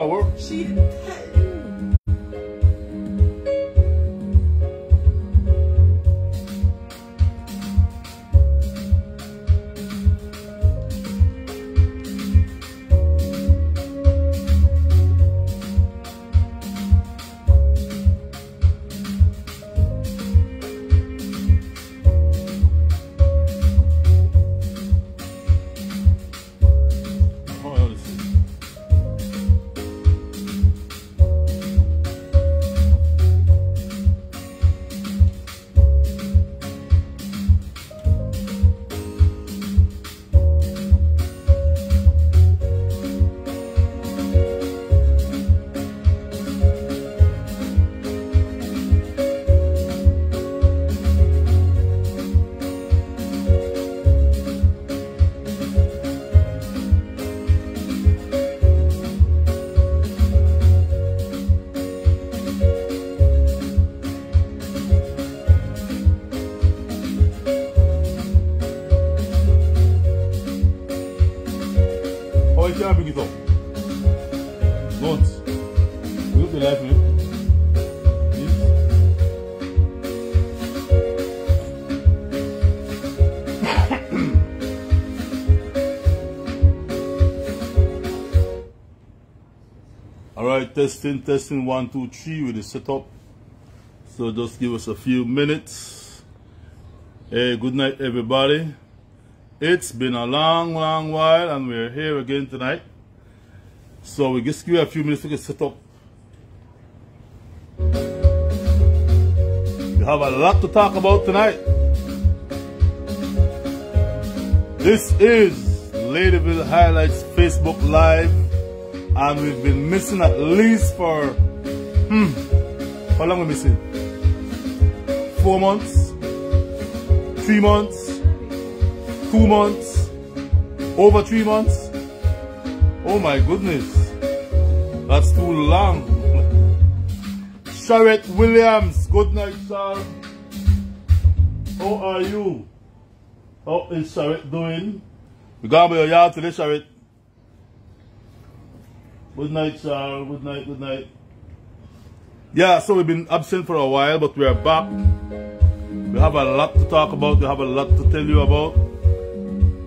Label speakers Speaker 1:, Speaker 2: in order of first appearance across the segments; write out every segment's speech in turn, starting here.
Speaker 1: Oh, Our She testing, testing, one, two, three with the setup. So just give us a few minutes. Hey, good night, everybody. It's been a long, long while, and we're here again tonight. So we just give you a few minutes to get set up. We have a lot to talk about tonight. This is Ladyville Highlights Facebook Live, and we've been missing at least for hmm, how long we missing? Four months, three months two months, over three months. Oh my goodness, that's too long. Sharette Williams, good night, sir. How are you? How is Sharette doing? We got by your yard today, Sharette. Good night, sir. Good night, good night. Yeah, so we've been absent for a while, but we are back. We have a lot to talk about. We have a lot to tell you about.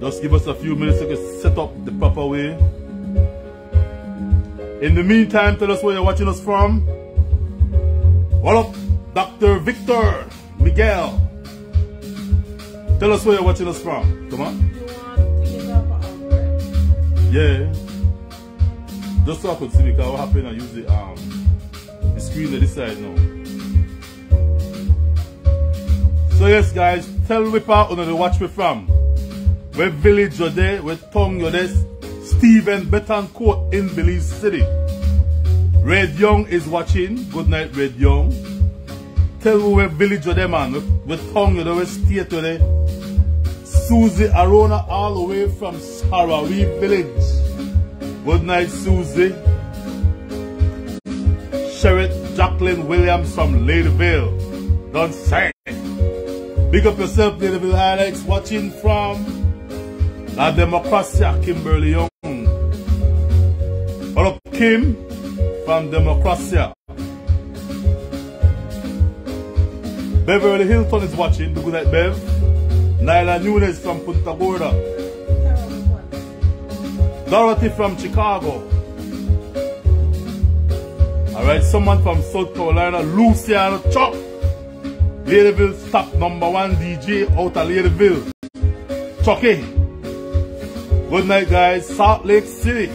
Speaker 1: Just give us a few minutes to get set up the proper way. In the meantime, tell us where you're watching us from. What up, Dr. Victor Miguel? Tell us where you're watching us from. Come on.
Speaker 2: You want to give up an hour?
Speaker 1: Yeah. Just so I could see because what happened I use the um the screen on this side now. So yes guys, tell Whipper on the watch me from. Where village you're there, where tongue you're there, Stephen Betancourt in Belize City. Red Young is watching. Good night, Red Young. Tell me where village you're there, man. Where, tongue you're there, where state you're there. Susie Arona all the way from Sarawee Village. Good night, Susie. Sherritt Jacqueline Williams from Ladyville. Don't say. Big up yourself, Ladyville Highlights, watching from La Democracia, Kimberly Young. Up, Kim from Democracia? Beverly Hilton is watching. Good night, Bev. Nyla Nunes from Punta Gorda. Dorothy from Chicago. Alright, someone from South Carolina, Luciano Chop. Ladyville top number one DJ out of Ladyville. Chucky. Good night, guys. Salt Lake City.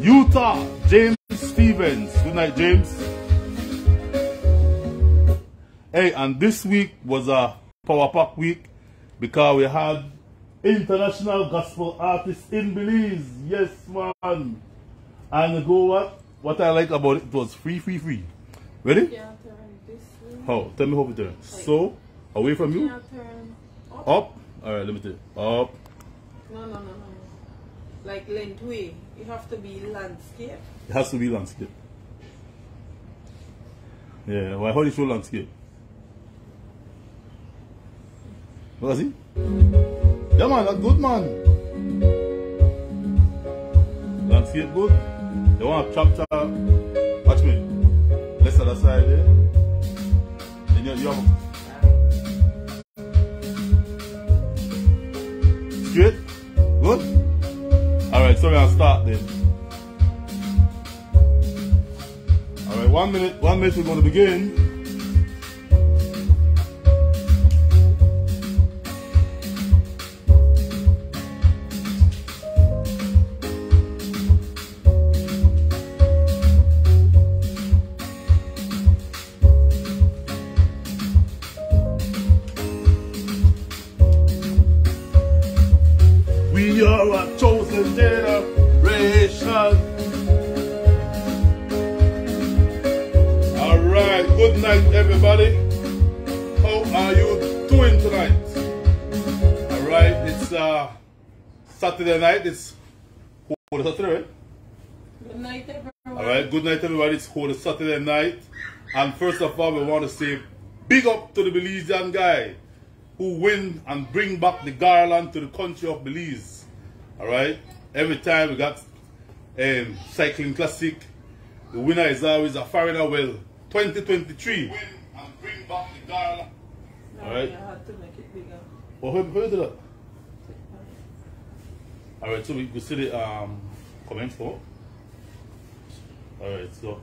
Speaker 1: Utah. James Stevens. Good night, James. Hey, and this week was a Power Pack week because we had international gospel artists in Belize. Yes, man. And go what? What I like about it, it was free, free, free. Ready?
Speaker 2: Yeah, turn this way.
Speaker 1: How? Tell me how we turn. So, away from you?
Speaker 2: Turn up.
Speaker 1: Up. Alright, let me tell you. Up.
Speaker 2: No, no, no, no. Like length way. You have to be landscape.
Speaker 1: It has to be landscape. Yeah, why how do you show landscape? What is it? Yeah man, that's good man. Landscape good. They want chop chop. Watch me. Let's other side there. Then you, have straight. Good. All right. So we're gonna start then. All right. One minute. One minute. We're gonna begin. Saturday night. It's Saturday, right?
Speaker 2: Good night, everyone.
Speaker 1: All right, good night, everybody. It's called Saturday night. And first of all, we want to say big up to the Belizean guy who win and bring back the Garland to the country of Belize. All right, every time we got um, cycling classic, the winner is always a foreigner. Well, 2023. Win and bring back the Garland.
Speaker 2: No,
Speaker 1: Alright.
Speaker 2: I had to make it bigger.
Speaker 1: Oh, who, who did that? All right, so we, we see the um, comments for. All right, so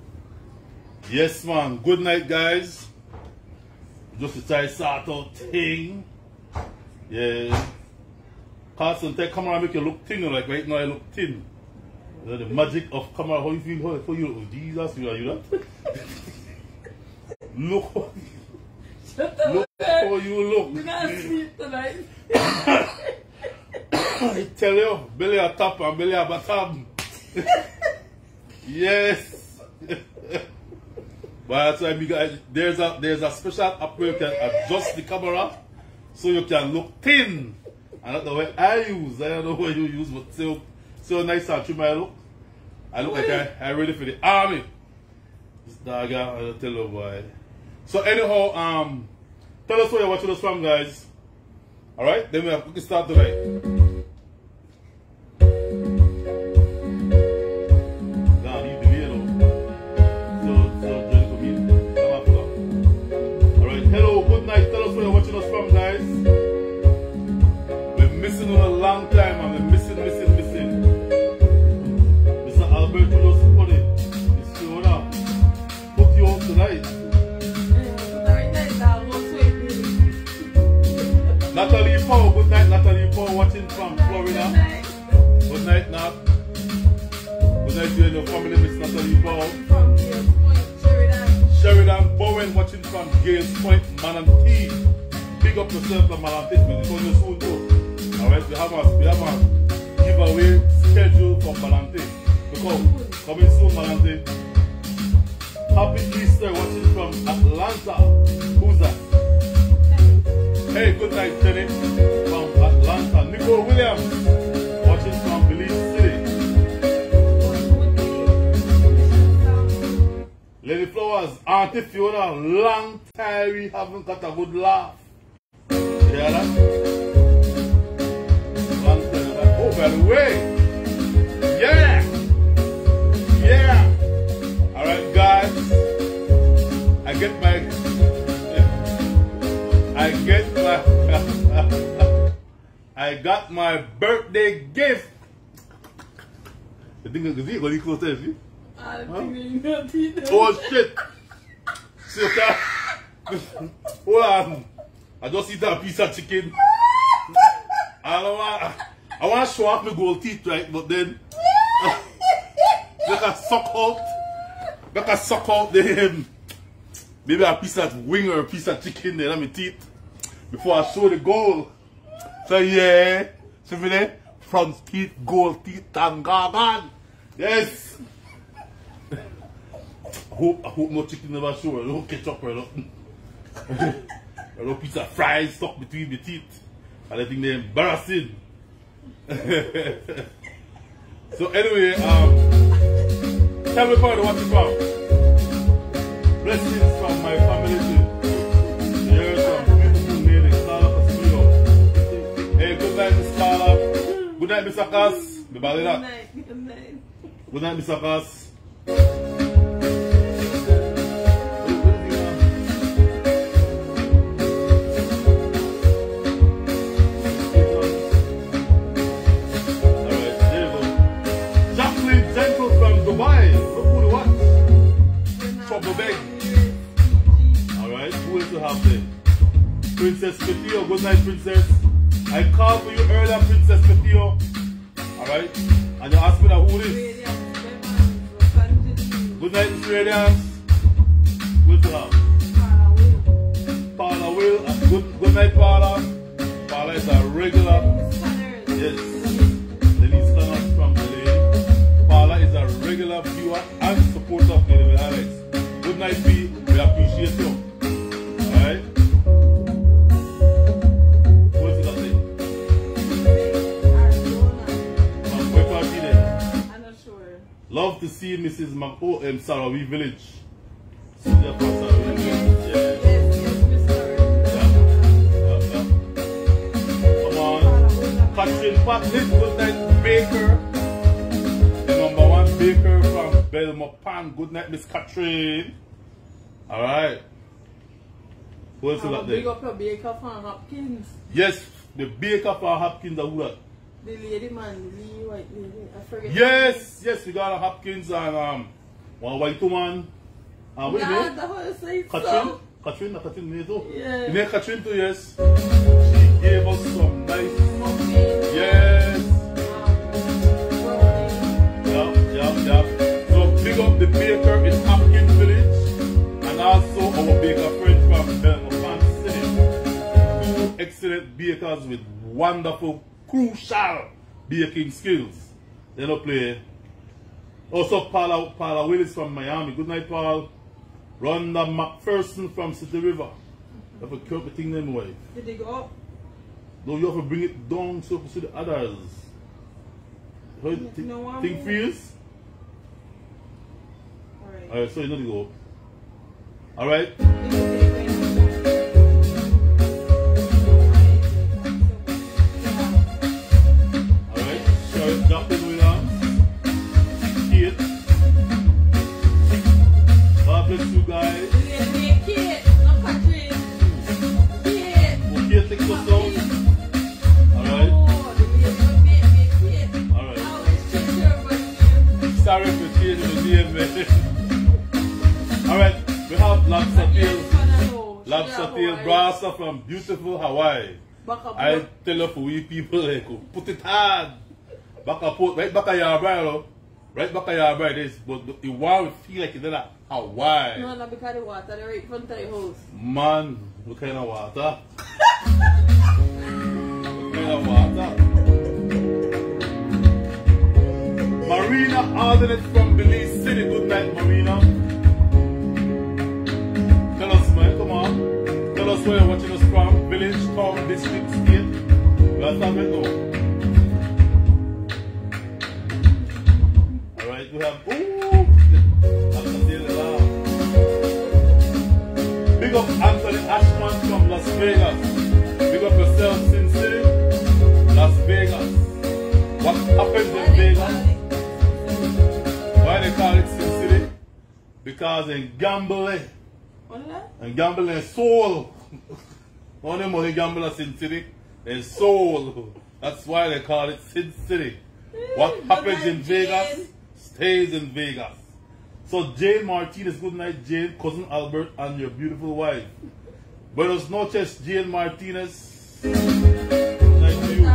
Speaker 1: yes, man. Good night, guys. Just to try sort out thing. Yeah. Cause sometimes camera make you look thin. you Like right now, I look thin. You know, the magic of camera. How you feel? How, how you look? Jesus, you are you that? look,
Speaker 2: Shut up,
Speaker 1: look how you look.
Speaker 2: We're gonna sleep tonight.
Speaker 1: I tell you, belly a top and belly a bottom. yes. but that's why we got, there's a there's a special app where you can adjust the camera so you can look thin. And that's the way I use. I don't know what you use, but so so nice and trim I look. I look like I, I ready for the army. This dog, I'll tell you boy. So anyhow, um, tell us where you're watching us from, guys. All right, then we, have, we can start tonight. Nah, Family, Power.
Speaker 2: From Point, Sheridan.
Speaker 1: Bowen watching from Gales Point, Manatee. Big up yourself from call you soon too. Alright, we have a we have a giveaway schedule for Manatee. Because coming soon, Manatee. Happy Easter watching from Atlanta. Who's that? Hey, good night, Jenny. From Atlanta. Nicole Williams Flowers, Auntie Fiona, long time we haven't got a good laugh. You hear that? Long time. Oh, by the way, yeah, yeah. All right, guys, I get my, I get my, I got my birthday gift. The thing is, is what you close there, Oh shit! Sit down. Hold on. I just eat a piece of chicken. I don't want. I want to show off my gold teeth, right? But then, like I suck out, like I suck out the um, maybe a piece of wing or a piece of chicken there on my teeth before I show the gold. So yeah, see me there? Front teeth, gold teeth, and gargan. Yes. I hope, I hope no chicken never show, I no ketchup or nothing. or no of fries stuck between the teeth. And I think they're embarrassing. so anyway, um, tell me about what you found. Blessings from my family too. Here's some beautiful lady, Carla Castillo. Hey, good night, Miss Carla. Good night, Mr. Cass.
Speaker 2: Good night. Good night.
Speaker 1: Good night, Mr. Cass. Beg. Alright, who else you have there? Princess Petio, good night, Princess. I called for you earlier, Princess Petio. Alright, and you asked me that who it is. Good night, Miss Radiance. Good to have. Paula Will, uh, good, good night, Paula. Paula is a regular. Yes. Denise Connors from LA. Paula is a regular viewer and supporter of David Night, P. We appreciate you. Alright? What's it say? From where party there?
Speaker 2: I'm not sure.
Speaker 1: Love to see Mrs. Mako in um, Sarawee Village. Senior from Sarawee Village. Yeah.
Speaker 2: Yes, yes, Mr.
Speaker 1: Yeah, yeah. Come on. Catherine Patlin, good night, Baker. The number one baker from Belmopan. Good night, Miss Catherine. Alright. Who else you
Speaker 2: I'm big
Speaker 1: there?
Speaker 2: up your baker from Hopkins.
Speaker 1: Yes, the baker for Hopkins. The who that?
Speaker 2: The lady man, Lee white lady. I forget.
Speaker 1: Yes, yes, we got a Hopkins and um, one white woman. Uh, what
Speaker 2: Nah,
Speaker 1: you name?
Speaker 2: the whole
Speaker 1: Catherine?
Speaker 2: so.
Speaker 1: Catherine, not.
Speaker 2: Yeah.
Speaker 1: You name Catherine too, yes. She gave us some nice. Yes.
Speaker 2: um.
Speaker 1: Yeah, yeah, yeah. So big up the baker in Hopkins Village and baker friend from Belmopan City. Excellent bakers with wonderful, crucial baking skills. They don't play. Also Paula, Paula Willis from Miami. Good night, Paul. Rhonda McPherson from City River. You have to keep the thing them way.
Speaker 2: Did they go up?
Speaker 1: No, you have to bring it down so you can see the others. How you
Speaker 2: No,
Speaker 1: think, feels?
Speaker 2: Alright.
Speaker 1: Alright, so you know the go. Alright? Alright? Sure, Dr. Williams. Kate. God bless you guys. Okay, take us down. Alright? Sorry for the name, man. Have. Lobster Tail Brasa from beautiful Hawaii. I tell you for we people like put it hard. Back up right back at your bro. Right back at your bro this but the, wow feel like it's in a Hawaii.
Speaker 2: No, not because the water, they're right of the house.
Speaker 1: Man, what kind of water? what kind of water? Marina Ardenett from Belize City. Good night, Marina. Tell us where you're watching us from. Village, town, district, state. Let's have it now. Alright, we have. Ooh! That's a daily laugh. Big up Anthony Ashman from Las Vegas. Big up yourself, Sin City, Las Vegas. What happens in Vegas? Why they call it Sin City? Because in gambling,
Speaker 2: What is that?
Speaker 1: and gambling soul. All the money gamble Sin City is soul. That's why they call it Sin City. Hmm,
Speaker 2: what
Speaker 1: happens in Vegas stays in Vegas. So Jane Martinez, good night, Jane, cousin Albert, and your beautiful wife. Buenos noches, Jane Martinez. Good night to you.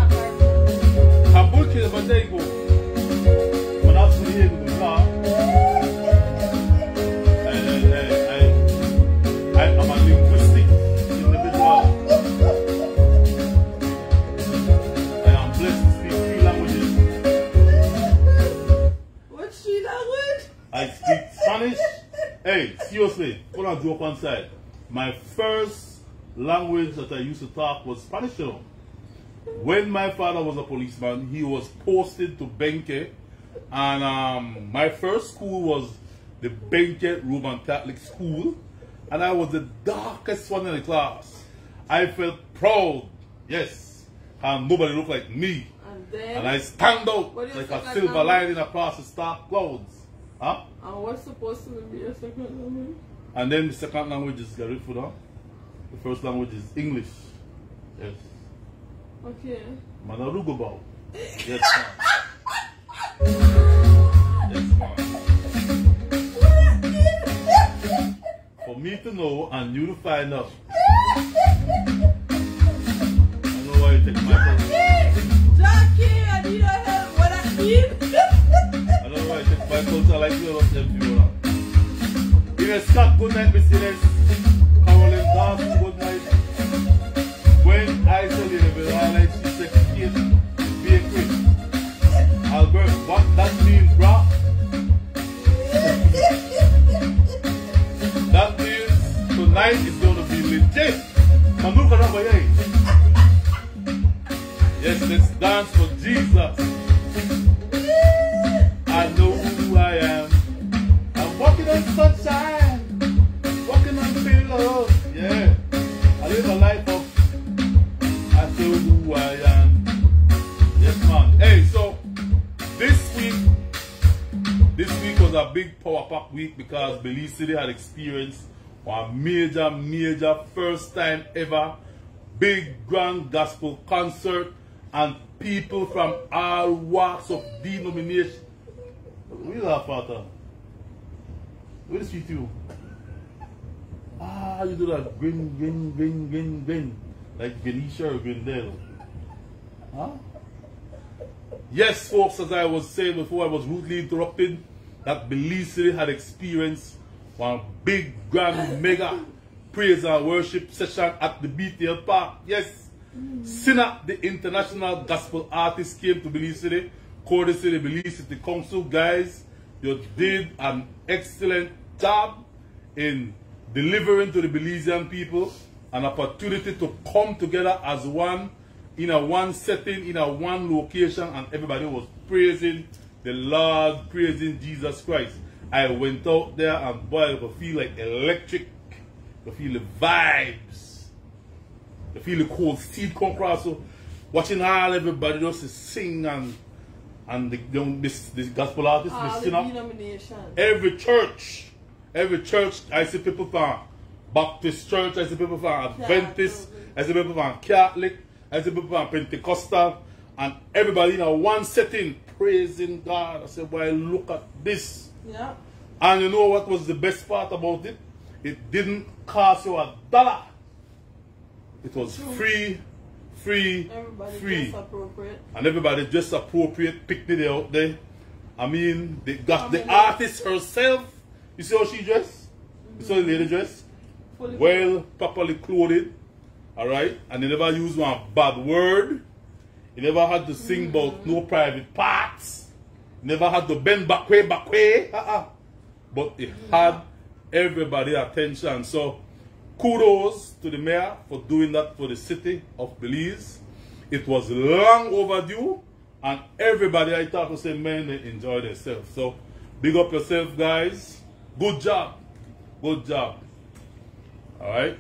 Speaker 1: Hey, seriously, put on joke one side. My first language that I used to talk was Spanish. When my father was a policeman, he was posted to Benque, and um, my first school was the Benque Roman Catholic School, and I was the darkest one in the class. I felt proud, yes, and nobody looked like me.
Speaker 2: And then.
Speaker 1: And I stand out
Speaker 2: What do you
Speaker 1: like a silver lining across the stark clouds. Huh?
Speaker 2: And what's supposed to be your second language?
Speaker 1: And then the second language is Garifuna. The first language is English. Yes.
Speaker 2: Okay.
Speaker 1: Manarugobao. Yes. Yes. For me to know and you to find out. I know why you take my phone.
Speaker 2: Jackie, I need help. What I need?
Speaker 1: I don't my culture like you love them people. Even Scott, good night, Mr. Les. Caroline Dawson, good night. When I tell you the highlight, she said, Kate, be a quick. Albert, what that means, bruh? That means tonight is to be legit. Manuka ba yan? Yes, let's dance for Jesus. I know who I am. I'm walking on sunshine, walking on pillows. Yeah, I live a life of I know who I am. Yes, man. Hey, so this week, this week was a big power pack week because Belize City had experienced one major, major first time ever big grand gospel concert and people from all walks of denomination. What you at? huh? What is with you? Ah, you do that grin, grin, grin, grin, grin. Like Ganesha or Grindel. Huh? Yes, folks, as I was saying before I was rudely interrupted, that Belize City had experienced one big, grand, mega praise and worship session at the BTL Park. Yes, Sinach, the international gospel artist, came to Belize City, courtesy the Belize City Council. Guys, you did an excellent job in delivering to the Belizean people an opportunity to come together as one in a one setting, in a one location, and everybody was praising the Lord, praising Jesus Christ. I went out there and boy, I feel like electric. I feel the vibes. I feel the cold steel come across. So watching all everybody just sing and and the, this, this gospel artist,
Speaker 2: All
Speaker 1: this
Speaker 2: the
Speaker 1: every church, every church, I see people from Baptist church, I see people from Adventist, I see people from Catholic, I see people from Pentecostal, and everybody in a one setting praising God. I said, well, look at this.
Speaker 2: Yeah.
Speaker 1: And you know what was the best part about it? It didn't cost you a dollar. It was free, free,
Speaker 2: Everybody
Speaker 1: free. And everybody just appropriate picnic day out there. I mean, they got the artist herself. You see how she dressed? You saw the lady dress?
Speaker 2: Fully
Speaker 1: Well, properly clothed. Alright? And they never used one bad word. He never had to sing mm. about no private parts. Never had to bend back way, back way. Uh-uh. But it mm. had everybody attention. So kudos to the mayor for doing that for the city of Belize. It was long overdue and everybody I talked to say, man, they enjoyed themselves. So big up yourself, guys. Good job. Good job. Alright?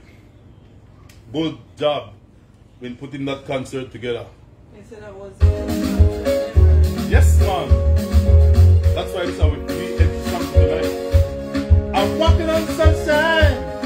Speaker 1: Good job in putting that concert together.
Speaker 2: They said that was
Speaker 1: Yes, man. That's why is our song tonight. I'm walking on sunshine.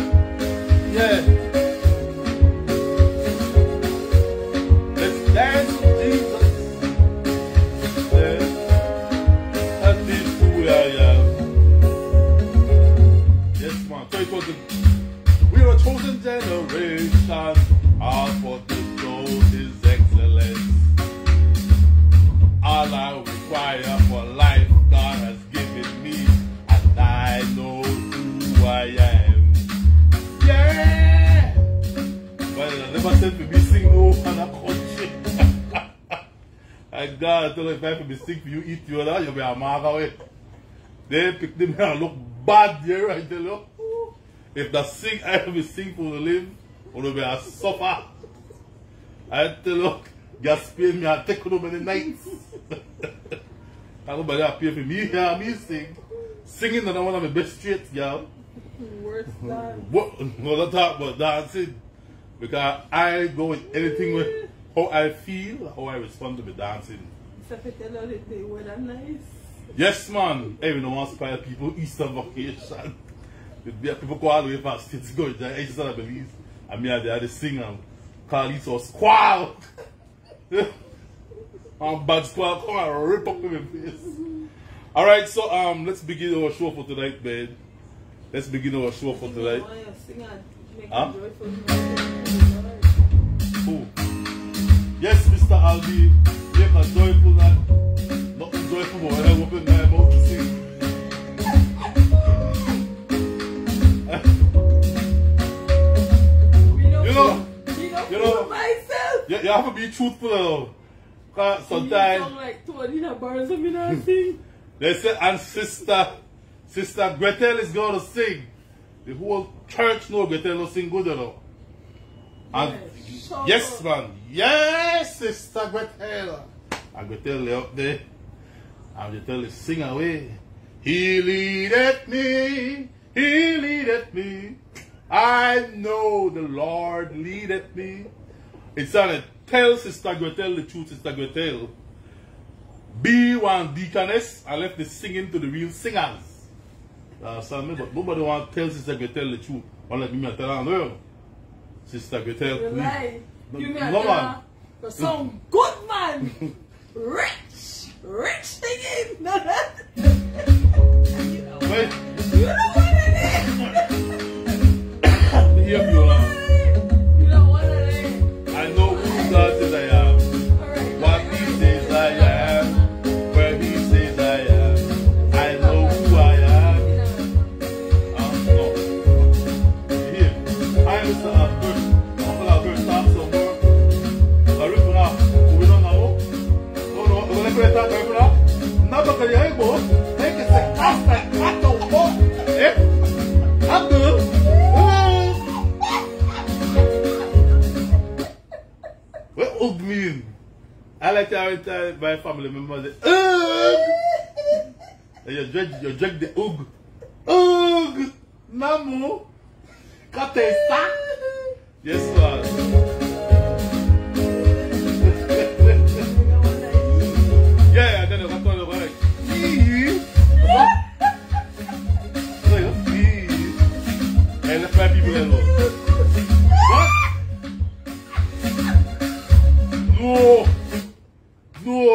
Speaker 1: Require for life, God I said to be sing no kind of country. and God me if I to be sing for you, eat you, you'll be a mark away. They pick them and look bad here, I tell you. If the sing, I to be sing for the live, or be a suffer. I tell you, gas pay me and take on many nights. I nobody have pay for me hear me sing. Singing is one of my best traits,
Speaker 2: worse than.
Speaker 1: What no not talk about dancing. Because I go with anything with how I feel, how I respond to the dancing.
Speaker 2: Except for tell her that they nice.
Speaker 1: Yes, man. Hey, we don't spy people Easter vacation. people go all the way past states go to the edge of Belize. And me and they had to sing and call it a squall. and bad squall come and rip up in my face. Alright, so um let's begin our show for tonight, man. Let's begin our show for tonight. Huh? Who? Yes, Mr. Albi, make a joyful night. Not joyful, but when I open my mouth to sing. you know, you know,
Speaker 2: myself.
Speaker 1: you, you have to be truthful though.
Speaker 2: You
Speaker 1: sometimes
Speaker 2: like Tony in a bar, so me
Speaker 1: they say, and sister, sister Gretel is going to sing. The whole church know Gretel will sing good, you know. And
Speaker 2: Yes, shout
Speaker 1: yes,
Speaker 2: out.
Speaker 1: man. Yes, sister Gretel. And Gretel up there. And Gretel is sing away. He leadeth me. He leadeth me. I know the Lord leadeth me. It's It sounded, tell Sister Gretel the truth, Sister Gretel. Be one deaconess I left the singing to the real singers. You understand me? But nobody want to tell Sister Gretel the truth. Unless me tell her. Sister Gretel, please.
Speaker 2: lie. You me a tell her, some good man. Rich. Rich singing. No, you know,
Speaker 1: Wait,
Speaker 2: you know what it
Speaker 1: me, uh, Oug miyim. Alay te alay te, my family member de, Oug! Yo dwek, yo dwek de oug. Oug! Namou! Kate sa! Yes, man.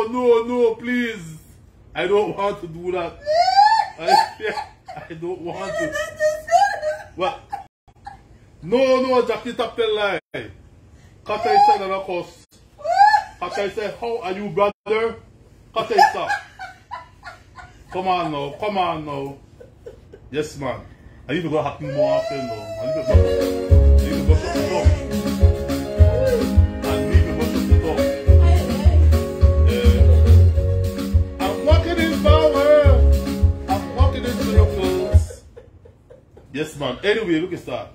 Speaker 1: No, no, no, please. I don't want to do that. I, I don't want to. What? No, no, Jackie tap the lie. Kata said of course. Kata said, how are you, brother? Kata said, come on now, come on now. Yes, man. I need to go happen more often though. I need to go. I need to go Yes, man. Anyway, we can start.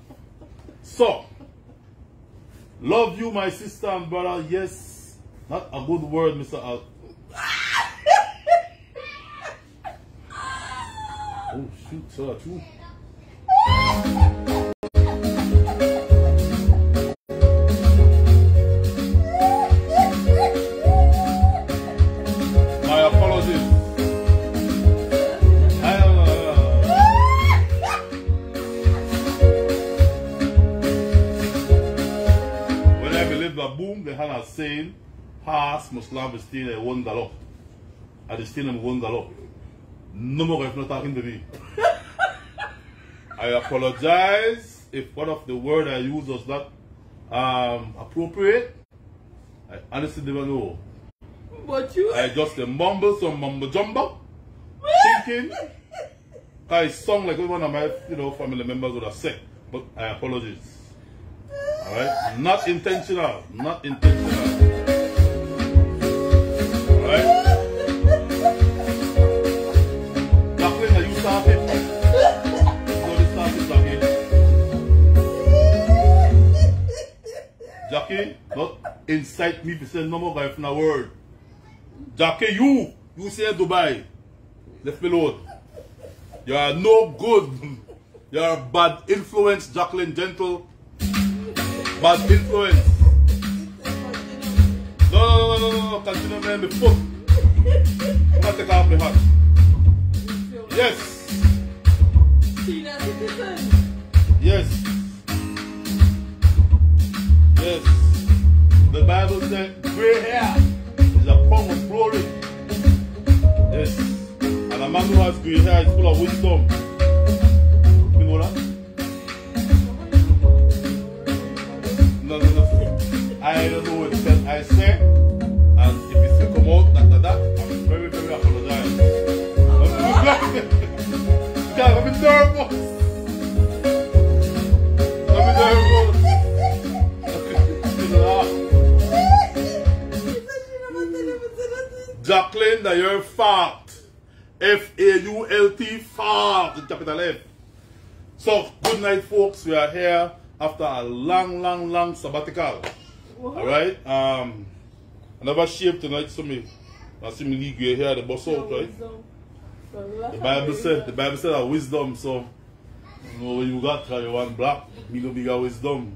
Speaker 1: So, love you, my sister and brother. Yes, not a good word, Mr. Al. oh shoot, sir, true. Boom, they had a saying, pass Muslim is still a one gallop. I just still am one gallop. No more if not talking to me. I apologize if one of the word I use was not um, appropriate. I honestly never know.
Speaker 2: But you.
Speaker 1: I just uh, mumble some mumbo jumbo, thinking. I sound like one of my you know family members would have said, but I apologize. Alright? Not intentional. Not intentional. Alright? Jacqueline, are you Jackie. Jackie, don't incite me to say no more guy from the word. Jackie, you, you say Dubai. Left me alone. You are no good. You are bad influence, Jacqueline Gentle. Bad influence. No, no, no, no, no. Continue, man. Me foot. I'm gonna take off my hat. Yes.
Speaker 2: Senior citizen.
Speaker 1: Yes. Yes. The Bible said gray hair is a crown of glory. Yes. And a man who has gray hair is full of wisdom. You know that? I don't know what said. I say, and if still come out that, that, that, I'm very, very apologize. God, I'm nervous. I'm nervous.
Speaker 2: Said.
Speaker 1: Jacqueline, you're fat. F-A-U-L-T, with capital F. So, good night, folks. We are here after a long, long, long sabbatical.
Speaker 2: What?
Speaker 1: All right. Um, I never shaved tonight, so me, I see me you here, the bus out, right? The Bible said, the Bible said that wisdom, so you know when you got uh, you want black, me no bigger wisdom.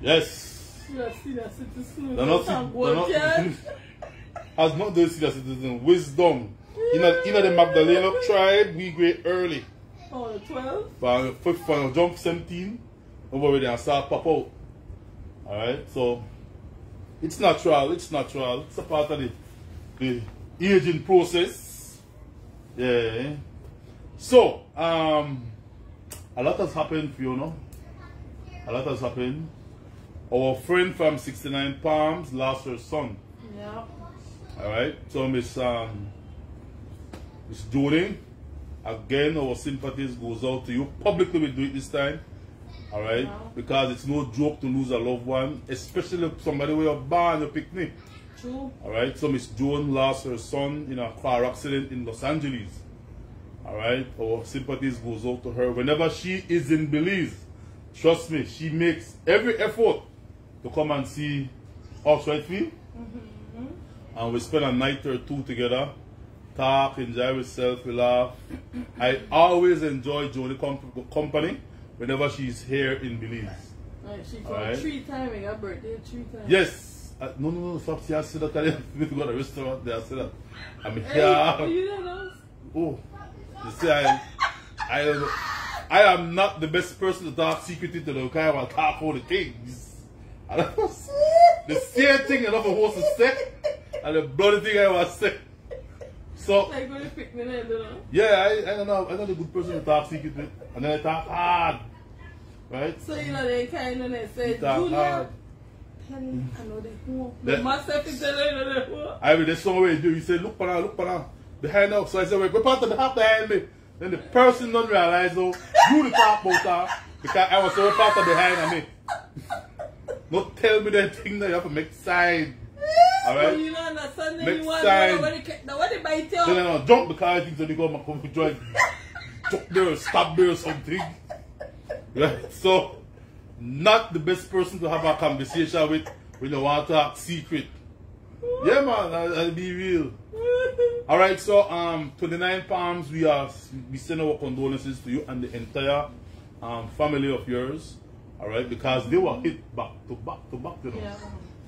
Speaker 1: Yes.
Speaker 2: You are senior citizen.
Speaker 1: They're not, they're not, has not those senior citizen wisdom. You know, you know the Magdalena tribe, we great early.
Speaker 2: Oh, the 12?
Speaker 1: But fifth final jump 17, over there and start pop out. Alright, so it's natural, it's natural, it's a part of the, the aging process. Yeah. So, um a lot has happened, Fiona. A lot has happened. Our friend from 69 Palms lost her son.
Speaker 2: Yeah.
Speaker 1: Alright, so Miss um Miss Jody, again our sympathies goes out to you. Publicly we do it this time. Alright?
Speaker 2: Wow.
Speaker 1: Because it's no joke to lose a loved one, especially if somebody with a born your picnic.
Speaker 2: True.
Speaker 1: Alright, so Miss Joan lost her son in a car accident in Los Angeles. Alright, our sympathies goes out to her. Whenever she is in Belize, trust me, she makes every effort to come and see us, right, Fee? Mm-hmm. And we spend a night or two together, talk, enjoy ourselves, we laugh. I always enjoy com- company whenever she's here in Belize.
Speaker 2: Right, she called
Speaker 1: Alright.
Speaker 2: three times. We got birthday three times.
Speaker 1: Yes. Uh, no, no, no, stop. See, I said that. I to go to the restaurant there. I said that. I'm
Speaker 2: Hey,
Speaker 1: here.
Speaker 2: you don't know.
Speaker 1: Oh, you see, I, I don't know. I am not the best person to talk secretly to the guy who talk all the things. I don't know. The same thing of what to say, and the bloody thing I was say. So,
Speaker 2: Like when you pick me there, you know.
Speaker 1: yeah, I, I don't know. I'm not a good person to talk secretly, and then I talk hard. Right?
Speaker 2: So you know they kind of say, tell him I know they who.
Speaker 1: The-
Speaker 2: The myself is telling you know who.
Speaker 1: I mean, there's somewhere you do. You say, look for now, look for now. Behind us. So I said, wait, we're part of the half behind me. Then the person don't realize, oh, you the about that. Because I was so part of behind me. Don't tell me that thing that you have to make side.
Speaker 2: So
Speaker 1: Alright?
Speaker 2: you know understand then
Speaker 1: Next
Speaker 2: you want
Speaker 1: time.
Speaker 2: to know when you ca- when they bite you.
Speaker 1: Then I don't jump because I think that they go my come join. Jump there, or stab there or something. Right? So, not the best person to have a conversation with when you want to act secret. Yeah, man, I'll, I'll be real. All right, so um, 29 Palms, we are we send our condolences to you and the entire um, family of yours. All right, because they were hit back to back to back. You know,
Speaker 2: Yeah.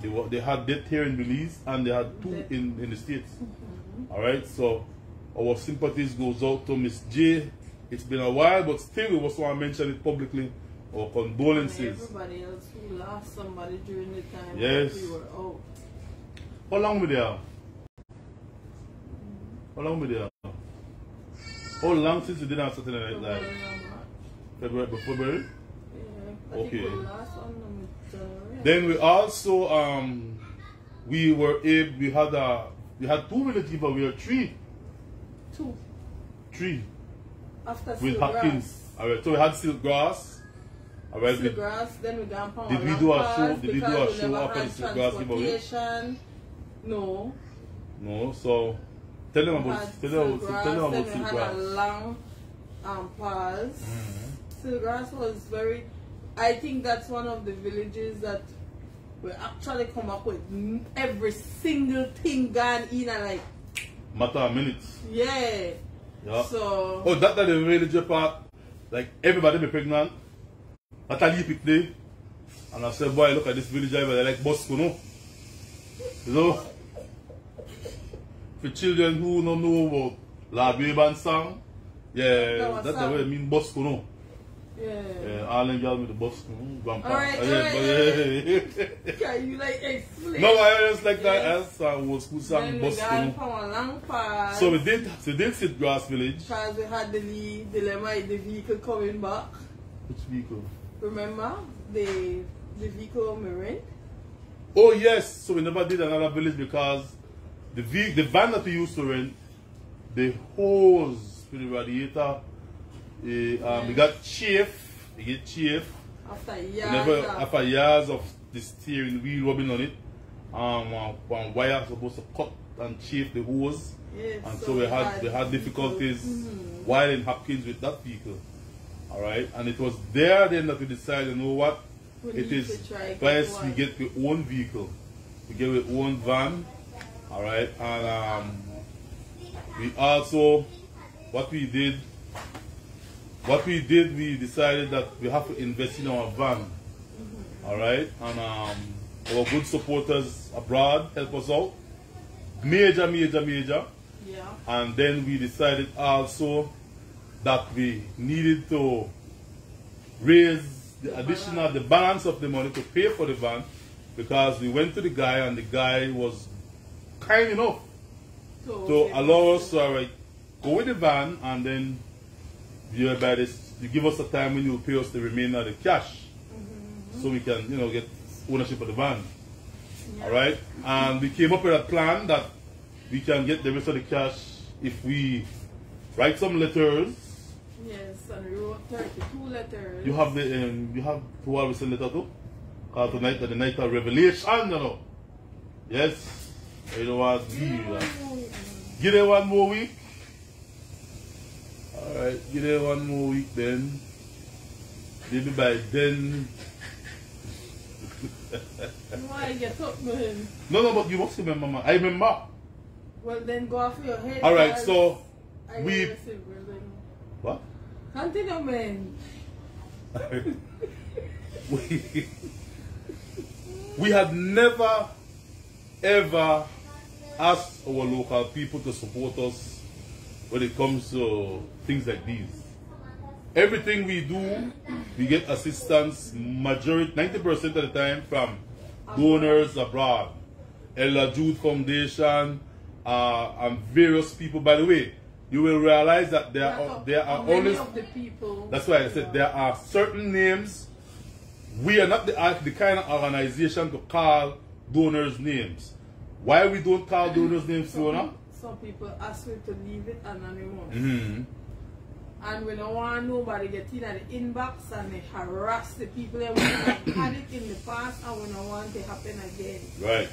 Speaker 1: they were they had death here in Belize and they had two in in the states. All right, so our sympathies goes out to Miss J. It's been a while, but still we also want to mention it publicly. Our condolences.
Speaker 2: Everybody else who lost somebody during the time
Speaker 1: Yes.
Speaker 2: that we were out.
Speaker 1: How long we there? How long we there? How long since you did not Saturday Night Live? February, February?
Speaker 2: Yeah,
Speaker 1: Okay.
Speaker 2: the last one was
Speaker 1: Then we also um we were able we had a we had two we were three
Speaker 2: two
Speaker 1: three
Speaker 2: after
Speaker 1: with
Speaker 2: Silk
Speaker 1: Hopkins.
Speaker 2: Grass.
Speaker 1: Alright, so we had silk grass. Alright,
Speaker 2: Silk
Speaker 1: we-
Speaker 2: Grass, then we Pound
Speaker 1: Did we do a show- did we do a show after the Silk Grass giveaway?
Speaker 2: No.
Speaker 1: no, so tell them about tell them
Speaker 2: Silk
Speaker 1: about tell them about silk
Speaker 2: we had a long um, pause.
Speaker 1: Mm-hmm.
Speaker 2: Silk Grass was very. I think that's one of the villages that we actually come up with every single thing gone in and like,
Speaker 1: Matter of minutes.
Speaker 2: yeah.
Speaker 1: Yeah.
Speaker 2: So.
Speaker 1: Oh, that that the religious part. Like everybody be pregnant. At a leap day. And I said, boy, look at this village driver, they like Bosco, no? You know? For children who don't know about La Baban song, Yeah, that's the way I mean bus no.
Speaker 2: Yeah.
Speaker 1: Yeah, all them girls with the bus. Grandpa.
Speaker 2: Alright,
Speaker 1: Uh, yeah,
Speaker 2: alright,
Speaker 1: but yeah.
Speaker 2: Can you like explain?
Speaker 1: no, I just like that
Speaker 2: Yes.
Speaker 1: as old school song
Speaker 2: Then we
Speaker 1: bus
Speaker 2: got from a long pass.
Speaker 1: So we did, so we did sit Grass Village.
Speaker 2: Because we had the lead dilemma, the vehicle coming back.
Speaker 1: Which vehicle?
Speaker 2: Remember the the vehicle Marin?
Speaker 1: Oh yes, so we never did another village because the the van that we used to rent, the hose to the radiator, eh, um, we got chafe, we get chafe.
Speaker 2: After years.
Speaker 1: Never
Speaker 2: of-
Speaker 1: after years of the steering wheel rubbing on it, um, one, one wire supposed to cut and chafe the hose,
Speaker 2: Yes,
Speaker 1: and so, we had we had difficulties
Speaker 2: Mhm.
Speaker 1: while in Hopkins with that vehicle. All right, and it was there then that we decided, you know what,
Speaker 2: We
Speaker 1: it is
Speaker 2: to try get
Speaker 1: best we get the own vehicle, we get our own van. All right, and um, we also what we did. What we did, we decided that we have to invest in our van. All right, and um, our good supporters abroad help us out. Major, major, major.
Speaker 2: Yeah.
Speaker 1: And then we decided also that we needed to raise the
Speaker 2: The
Speaker 1: additional,
Speaker 2: balance.
Speaker 1: the balance of the money to pay for the van because we went to the guy and the guy was kind enough
Speaker 2: So,
Speaker 1: to
Speaker 2: okay.
Speaker 1: allow us to alright, go with the van and then you by this you give us a time when you will pay us the remainder of the cash. So we can you know get ownership of the van.
Speaker 2: Yeah.
Speaker 1: all right and we came up with a plan that we can get the rest of the cash if we write some letters.
Speaker 2: Yes, and we wrote 32 letters.
Speaker 1: you have the um, you have to always send letter too because tonight the night of revelation you know. Yes? You know what? Give them one more week. Alright, give them one more week then. Maybe by then.
Speaker 2: Why get up, man?
Speaker 1: No, no, but you must remember, man. I remember.
Speaker 2: Well, then go off your head.
Speaker 1: Alright, so
Speaker 2: I
Speaker 1: we.
Speaker 2: hear you, brother.
Speaker 1: What?
Speaker 2: Continue, man.
Speaker 1: we, we had never, ever asked our local people to support us when it comes to things like these. Everything we do, we get assistance, majority, 90% of the time from donors abroad. Ella Jude Foundation, uh, and various people. By the way, you will realize that there are, there are
Speaker 2: Many
Speaker 1: always
Speaker 2: of the people.
Speaker 1: that's why I said there are certain names. We are not the, uh, the kind of organization to call donors names. Why we don't call donors names, Fiona?
Speaker 2: Some people ask me to leave it anonymous.
Speaker 1: hmm
Speaker 2: And we don't want nobody get in at the inbox and they harass the people that we have had it in the past and we don't want it to happen again.
Speaker 1: Right.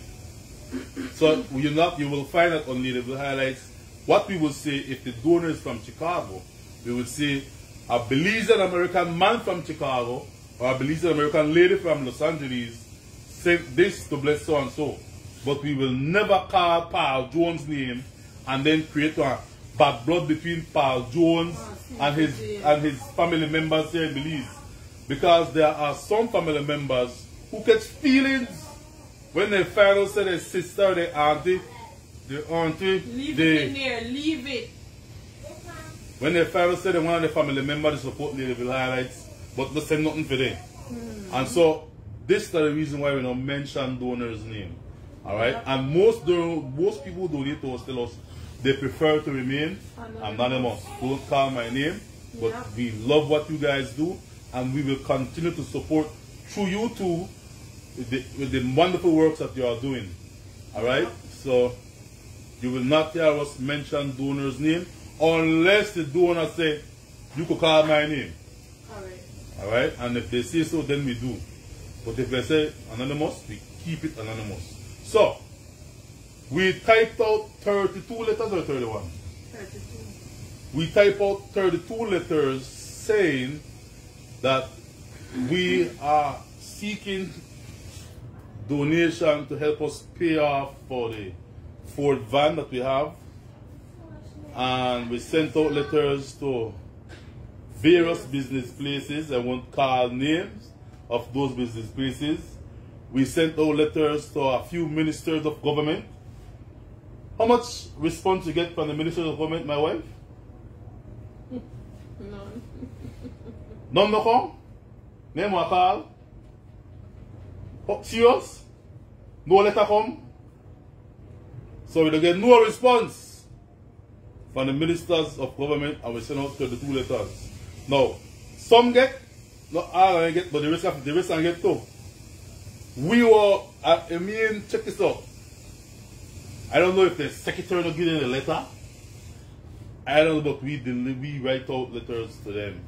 Speaker 1: So you not you will find that on the highlights. What we will say if the donor is from Chicago, we will say a Belizean American man from Chicago or a Belizean American lady from Los Angeles sent this to bless so and so. But we will never call Paul Jones' name and then create a bad blood between Paul Jones and his and his family members here in Belize. Because there are some family members who catch feelings when they find out say their sister, their auntie, their auntie,
Speaker 2: Leave
Speaker 1: they,
Speaker 2: it in there, leave it.
Speaker 1: when they find out say they one of the family members to support Ladyville highlights, but they say nothing for them. Hmm. And so this is the reason why we don't mention donors' name. Alright?
Speaker 2: Yeah.
Speaker 1: And most don- most people who donate to us tell us they prefer to remain
Speaker 2: Anonymous.
Speaker 1: anonymous. Don't call my name. But
Speaker 2: Yeah.
Speaker 1: we love what you guys do and we will continue to support through you too with the, with the wonderful works that you are doing. Alright? So you will not hear us mention donor's name unless the donor say you could call my name.
Speaker 2: Alright.
Speaker 1: Alright? And if they say so, then we do. But if they say anonymous, we keep it anonymous. So, we typed out 32 letters or 31?
Speaker 2: 32.
Speaker 1: We type out 32 letters saying that we are seeking donation to help us pay off for the Ford van that we have. And we sent out letters to various business places. I won't call names of those business places. We sent out letters to a few ministers of government. How much response you get from the ministers of government, my wife? None no come? Name a call? Oh, serious? No letter come? So we don't get no response from the ministers of government and we send out 32 letters. Now, some get, not all them get, but the rest of the rest them get too. We were, I mean, check this out. I don't know if the secretary will give them the letter. I don't know, but we we write out letters to them.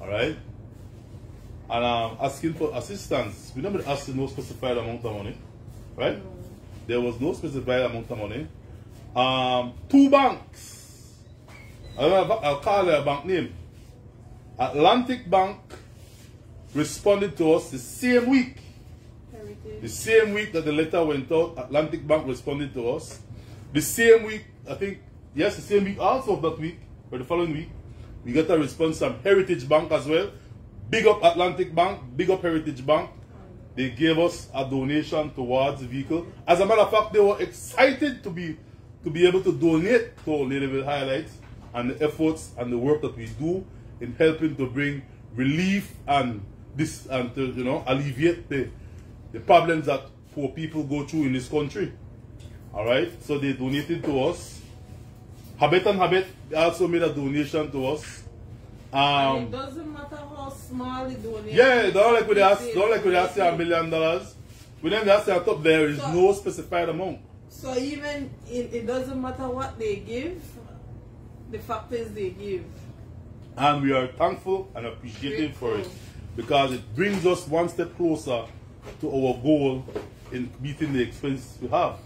Speaker 1: Alright? And um, asking for assistance. We never asked for no specified amount of money. Right? There was no specified amount of money. Um, two banks. I'll call their bank name. Atlantic Bank responded to us the same week. The same week that the letter went out, Atlantic Bank responded to us. The same week, I think, yes, the same week also of that week, or the following week, we got a response from Heritage Bank as well. Big up Atlantic Bank, big up Heritage Bank. They gave us a donation towards the vehicle. As a matter of fact, they were excited to be to be able to donate to Ladyville Highlights and the efforts and the work that we do in helping to bring relief and this and to you know alleviate the the problems that poor people go through in this country. All right, so they donated to us. Habit and Habit also made a donation to us. Um,
Speaker 2: it doesn't matter how small the donation
Speaker 1: yeah, don't like
Speaker 2: is,
Speaker 1: us, don't like us say a million dollars. With them, that's at top there is
Speaker 2: So-
Speaker 1: no specified amount.
Speaker 2: So even it, it doesn't matter what they give, the fact is they give.
Speaker 1: And we are thankful and appreciative for it because it brings us one step closer to our goal in meeting the expenses we have.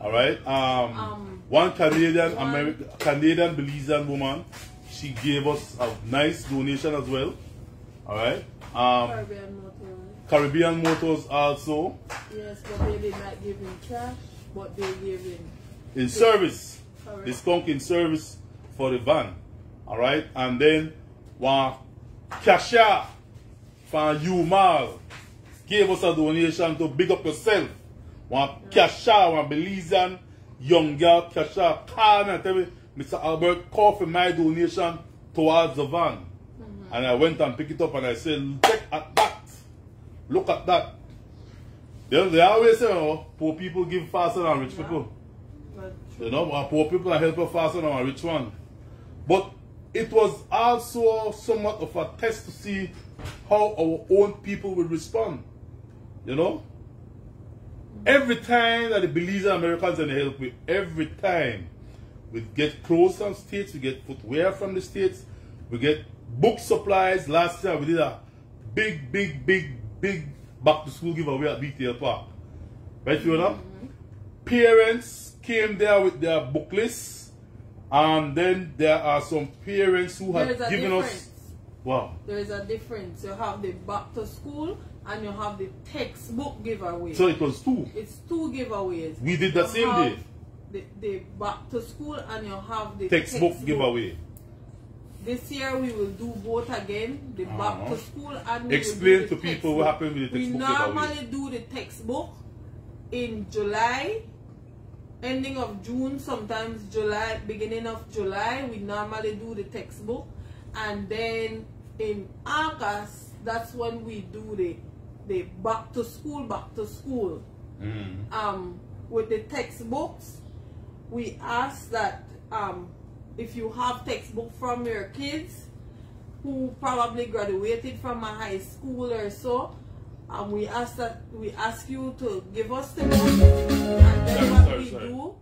Speaker 1: All right. Um,
Speaker 2: Um,
Speaker 1: one Canadian
Speaker 2: one-
Speaker 1: American Canadian Belizean woman, she gave us a nice donation as well. All right. Um,
Speaker 2: Caribbean Motor.
Speaker 1: Caribbean Motors also
Speaker 2: Yes, but they did not give in cash, but they gave in.
Speaker 1: in service.
Speaker 2: Correct.
Speaker 1: Discount in service for the van. All right. And then one cashier from Umal gave us a donation to big up yourself. One cashier, one Belizean young girl called me and tell me, Mr. Albert, call for my donation towards the van. Mm-hmm. And I went and picked it up and I said, look at that. Look at that. They, they always say, oh, poor people give faster than rich
Speaker 2: Yeah.
Speaker 1: people. You know, our poor people are helping faster than our rich one. But it was also somewhat of a test to see how our own people will respond. You know? Every time that the Belizean Americans and the help with, every time we get clothes from states, we get footwear from the states, we get book supplies. Last year we did a big, big, big, big back to school giveaway at BTL Park. Right, Fiona? Mm-hmm. Parents came there with their book lists, and then there are some parents who have given
Speaker 2: difference.
Speaker 1: us. Wow.
Speaker 2: There is a difference. You have the back to school and you have the textbook giveaway.
Speaker 1: So it was two.
Speaker 2: it's two giveaways.
Speaker 1: We did the
Speaker 2: You
Speaker 1: same day.
Speaker 2: The, the back to school and you have the
Speaker 1: Textbook giveaway.
Speaker 2: This year we will do both again, the back
Speaker 1: Uh-huh.
Speaker 2: to school and we
Speaker 1: Explain to people what happened with the
Speaker 2: We
Speaker 1: textbook giveaway.
Speaker 2: normally do the textbook in July, ending of June, sometimes July, beginning of July. We normally do the textbook, and then in August, that's when we do the the back to school, back to school.
Speaker 1: Mm.
Speaker 2: Um, with the textbooks, we ask that um, if you have textbook from your kids who probably graduated from a high school or so, um, we ask that we ask you to give us the book, and then what we do,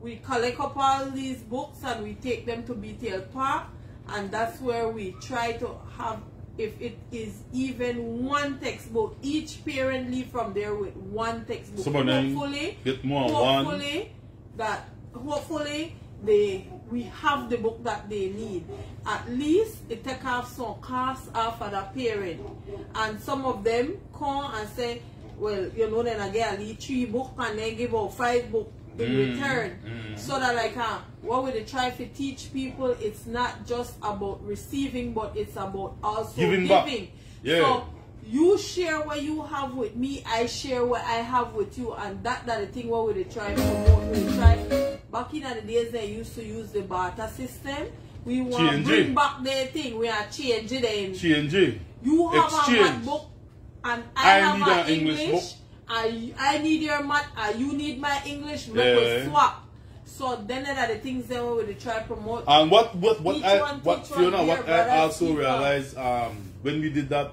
Speaker 2: we collect up all these books and we take them to BTL Park, and that's where we try to have. If it is even one textbook, each parent leave from there with one textbook. Hopefully,
Speaker 1: get more than one.
Speaker 2: hopefully that hopefully they we have the book that they need. At least it take off some cost off of the parent. And some of them come and say, well, you know, then I get at least three book and then give out five book in
Speaker 1: Mm,
Speaker 2: return.
Speaker 1: mm.
Speaker 2: So that like uh, what we try to teach people, it's not just about receiving, but it's about also
Speaker 1: Giving back. Yeah.
Speaker 2: So you share what you have with me, I share what I have with you, and that that the thing what we try to promote. We try back in the days they used to use the barter system. We want to bring back the thing. We are changing it.
Speaker 1: Change.
Speaker 2: You have
Speaker 1: Exchange.
Speaker 2: a book, and I,
Speaker 1: I
Speaker 2: have an
Speaker 1: English
Speaker 2: English.
Speaker 1: book.
Speaker 2: I, I need your math, and you need my English. We
Speaker 1: Yeah.
Speaker 2: swap. So then that are the things that we will try to promote.
Speaker 1: And what what what
Speaker 2: Each
Speaker 1: I
Speaker 2: one
Speaker 1: what Fiona
Speaker 2: one
Speaker 1: what
Speaker 2: here,
Speaker 1: I also realized um when we did that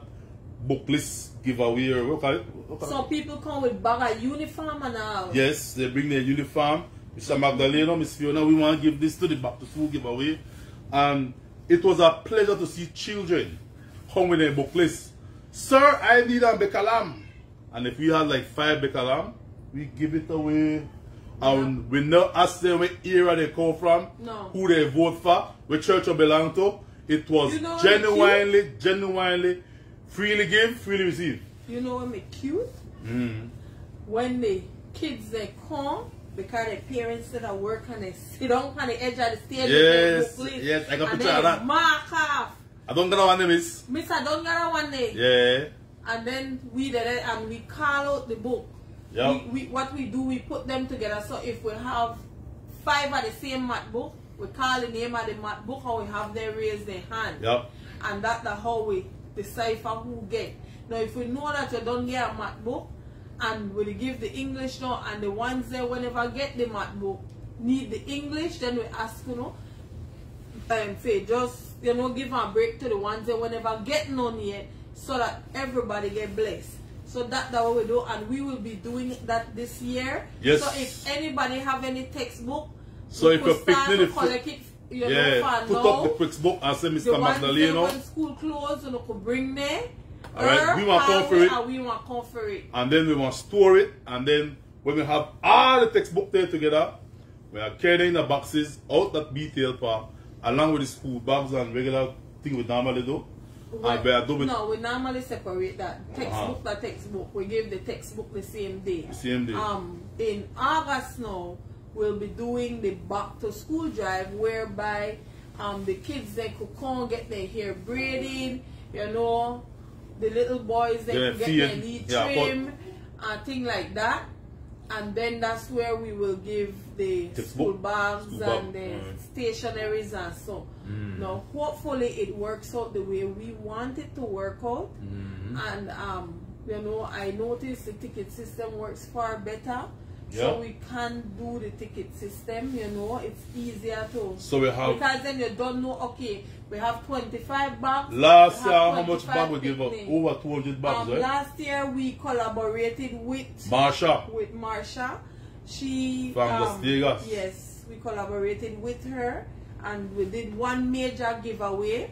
Speaker 1: book list giveaway or what it?
Speaker 2: So people come with bag of uniform and all.
Speaker 1: Yes, they bring their uniform. Mr. Magdaleno, Miss Fiona, we want to give this to the back to school giveaway. And it was a pleasure to see children come with their book list. Sir, I need a Bekalam. And if we had like five Bekalam, we give it away. And we not ask them what era they come from,
Speaker 2: No.
Speaker 1: who they vote for, what church they belong to. It was
Speaker 2: You know
Speaker 1: genuinely, genuinely freely give, freely receive.
Speaker 2: You know what me cute?
Speaker 1: Mm.
Speaker 2: When the kids they come because their parents that are work and they sit down on the edge of the stage
Speaker 1: Yes, yes, I got picture of that.
Speaker 2: mark off.
Speaker 1: I don't know what name is.
Speaker 2: I Don't get one day.
Speaker 1: Yeah.
Speaker 2: And then we did it and we call out the book.
Speaker 1: Yeah.
Speaker 2: We, we, what we do, we put them together. So if we have five of the same math book, we call the name of the math book and we have them raise their hand.
Speaker 1: Yep.
Speaker 2: And that's the how we decipher who get. Now if we know that you don't get a math book and we give the English now and the ones that whenever get the math book need the English, then we ask you know um, say just you know give a break to the ones that whenever get none yet so that everybody get blessed. So that that what we do and we will be doing that this year.
Speaker 1: Yes.
Speaker 2: So if anybody have any textbook,
Speaker 1: So if
Speaker 2: start to
Speaker 1: the
Speaker 2: collect it, you
Speaker 1: Yeah,
Speaker 2: for
Speaker 1: put
Speaker 2: now.
Speaker 1: up the textbook and say Mr. Magdaleno.
Speaker 2: when school closed, you know, could bring there.
Speaker 1: Alright, we want come for it.
Speaker 2: And we want come for it.
Speaker 1: And then we want to store it. And then when we have all the textbook there together, we are carrying the boxes out that BTL Park along with the school bags and regular thing we normally do. And we are doing
Speaker 2: no, we normally separate that textbook.
Speaker 1: Uh-huh.
Speaker 2: The textbook. We give the textbook the same day.
Speaker 1: the same day.
Speaker 2: Um, in August now, we'll be doing the back to school drive whereby um, the kids they could come get their hair braided, you know, the little boys they
Speaker 1: Yeah,
Speaker 2: get their knee
Speaker 1: yeah,
Speaker 2: trim, and thing like that. And then that's where we will give the school bags
Speaker 1: School
Speaker 2: and
Speaker 1: bag,
Speaker 2: the
Speaker 1: mm.
Speaker 2: stationaries and so. Now, hopefully, it works out the way we want it to work out.
Speaker 1: Mm-hmm.
Speaker 2: And um, you know, I noticed the ticket system works far better.
Speaker 1: Yeah.
Speaker 2: So we can do the ticket system, you know, it's easier to
Speaker 1: So we have
Speaker 2: because then you don't know okay, we have twenty five bags.
Speaker 1: last year how much
Speaker 2: 25
Speaker 1: bag we give up? Over 200 bags,
Speaker 2: Um,
Speaker 1: right?
Speaker 2: last year we collaborated with
Speaker 1: Marsha.
Speaker 2: with Marsha. She
Speaker 1: From
Speaker 2: um,
Speaker 1: Las Vegas.
Speaker 2: Yes, we collaborated with her and we did one major giveaway.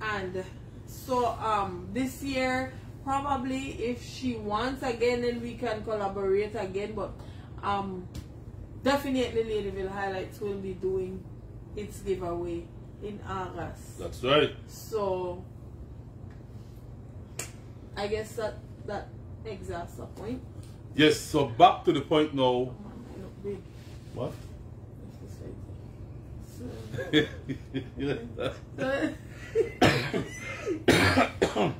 Speaker 2: And so um this year probably if she wants again then we can collaborate again but um definitely Ladyville Highlights will be doing its giveaway in August.
Speaker 1: That's right.
Speaker 2: So I guess that that exhausts the point.
Speaker 1: Yes, so back to the point now.
Speaker 2: Oh man, I look big.
Speaker 1: What?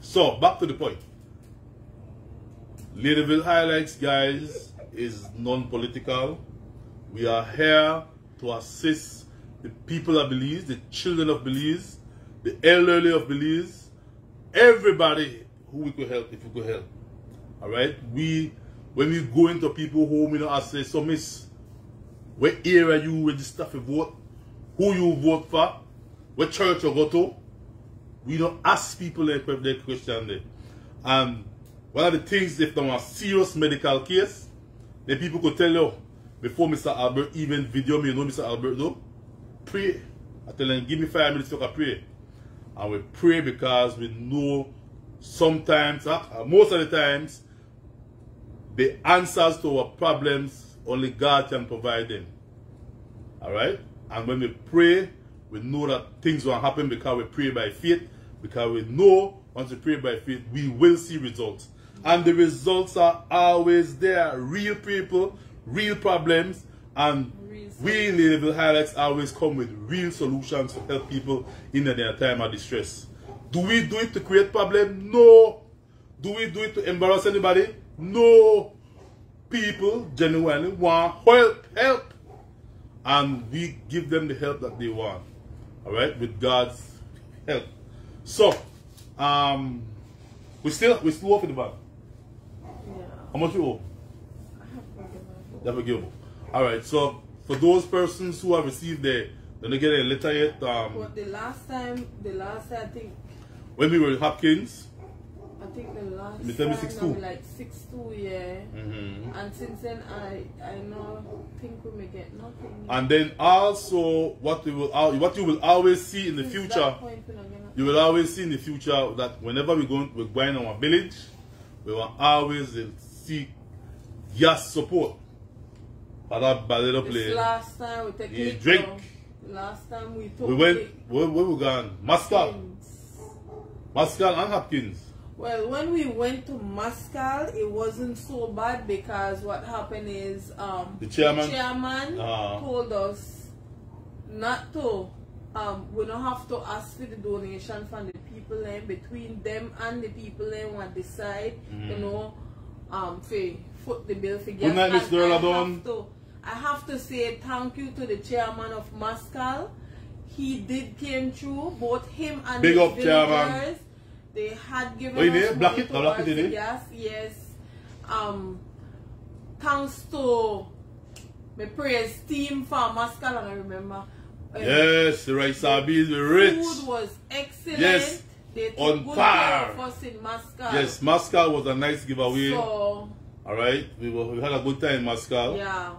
Speaker 2: So,
Speaker 1: back to the point. Ladyville Highlights, guys, is non-political. We are here to assist the people of Belize, the children of Belize, the elderly of Belize, everybody who we could help if we could help. All right. We when we go into people home, you know, I say, so miss, what area you register for vote, who you vote for, what church you go to. We don't ask people their, their question there. And one of the things, if there was a serious medical case, then people could tell you, before Mr. Albert even video me, you know Mr. Albert though, pray. I tell them, give me five minutes to go pray. And we pray because we know sometimes, uh, most of the times, the answers to our problems, only God can provide them. Alright? And when we pray, we know that things will happen because we pray by faith. Because we know once we pray by faith, we will see results. And the results are always there. Real people, real problems, and
Speaker 2: Real
Speaker 1: we Highlights always come with real solutions to help people in their time of distress. Do we do it to create problem? No. Do we do it to embarrass anybody? No. People genuinely want help, help. and we give them the help that they want. All right, with God's help. So, um, we still we still owe the bank.
Speaker 2: Yeah.
Speaker 1: How much you owe?
Speaker 2: I have forgiven.
Speaker 1: Never give. All right. So for those persons who have received did they get a letter yet? Um,
Speaker 2: But the last time, the last I think,
Speaker 1: when we were in Hopkins.
Speaker 2: I think the last time,
Speaker 1: 6'2"?
Speaker 2: I was like six two, yeah.
Speaker 1: Mm-hmm.
Speaker 2: And since then, I I know think we may get nothing.
Speaker 1: And then also what we will what you will always see in the
Speaker 2: Since
Speaker 1: future.
Speaker 2: point, we not.
Speaker 1: You will always see in the future that whenever we go we're going our village, we will always uh, seek gas support for that ballet play.
Speaker 2: last time we take it
Speaker 1: drink.
Speaker 2: down. Last time we took
Speaker 1: We went where, where we gone?
Speaker 2: Hopkins.
Speaker 1: Mascal and Hopkins.
Speaker 2: Well, when we went to Mascal, it wasn't so bad because what happened is um,
Speaker 1: The chairman?
Speaker 2: chairman
Speaker 1: Ah.
Speaker 2: told us not to. Um, we don't have to ask for the donation from the people eh, between them and the people eh, want decide, you know, um, for foot the bill for.
Speaker 1: Mm. night,
Speaker 2: And I have to- I have to say thank you to the chairman of Mascal. He did came through, both him and
Speaker 1: Big
Speaker 2: his
Speaker 1: up, chairman.
Speaker 2: They had given
Speaker 1: Oh,
Speaker 2: us?
Speaker 1: Black it? Black it,
Speaker 2: gas. Yes. Um, thanks to my praise team from Mascal, and I remember. uh,
Speaker 1: Yes, the rice beans were rich.
Speaker 2: Food was excellent.
Speaker 1: Yes,
Speaker 2: They took
Speaker 1: on
Speaker 2: good
Speaker 1: par.
Speaker 2: us in Mascal.
Speaker 1: Yes, Mascal was a nice giveaway.
Speaker 2: So,
Speaker 1: All right, we, were, we had a good time in Mascal.
Speaker 2: yeah.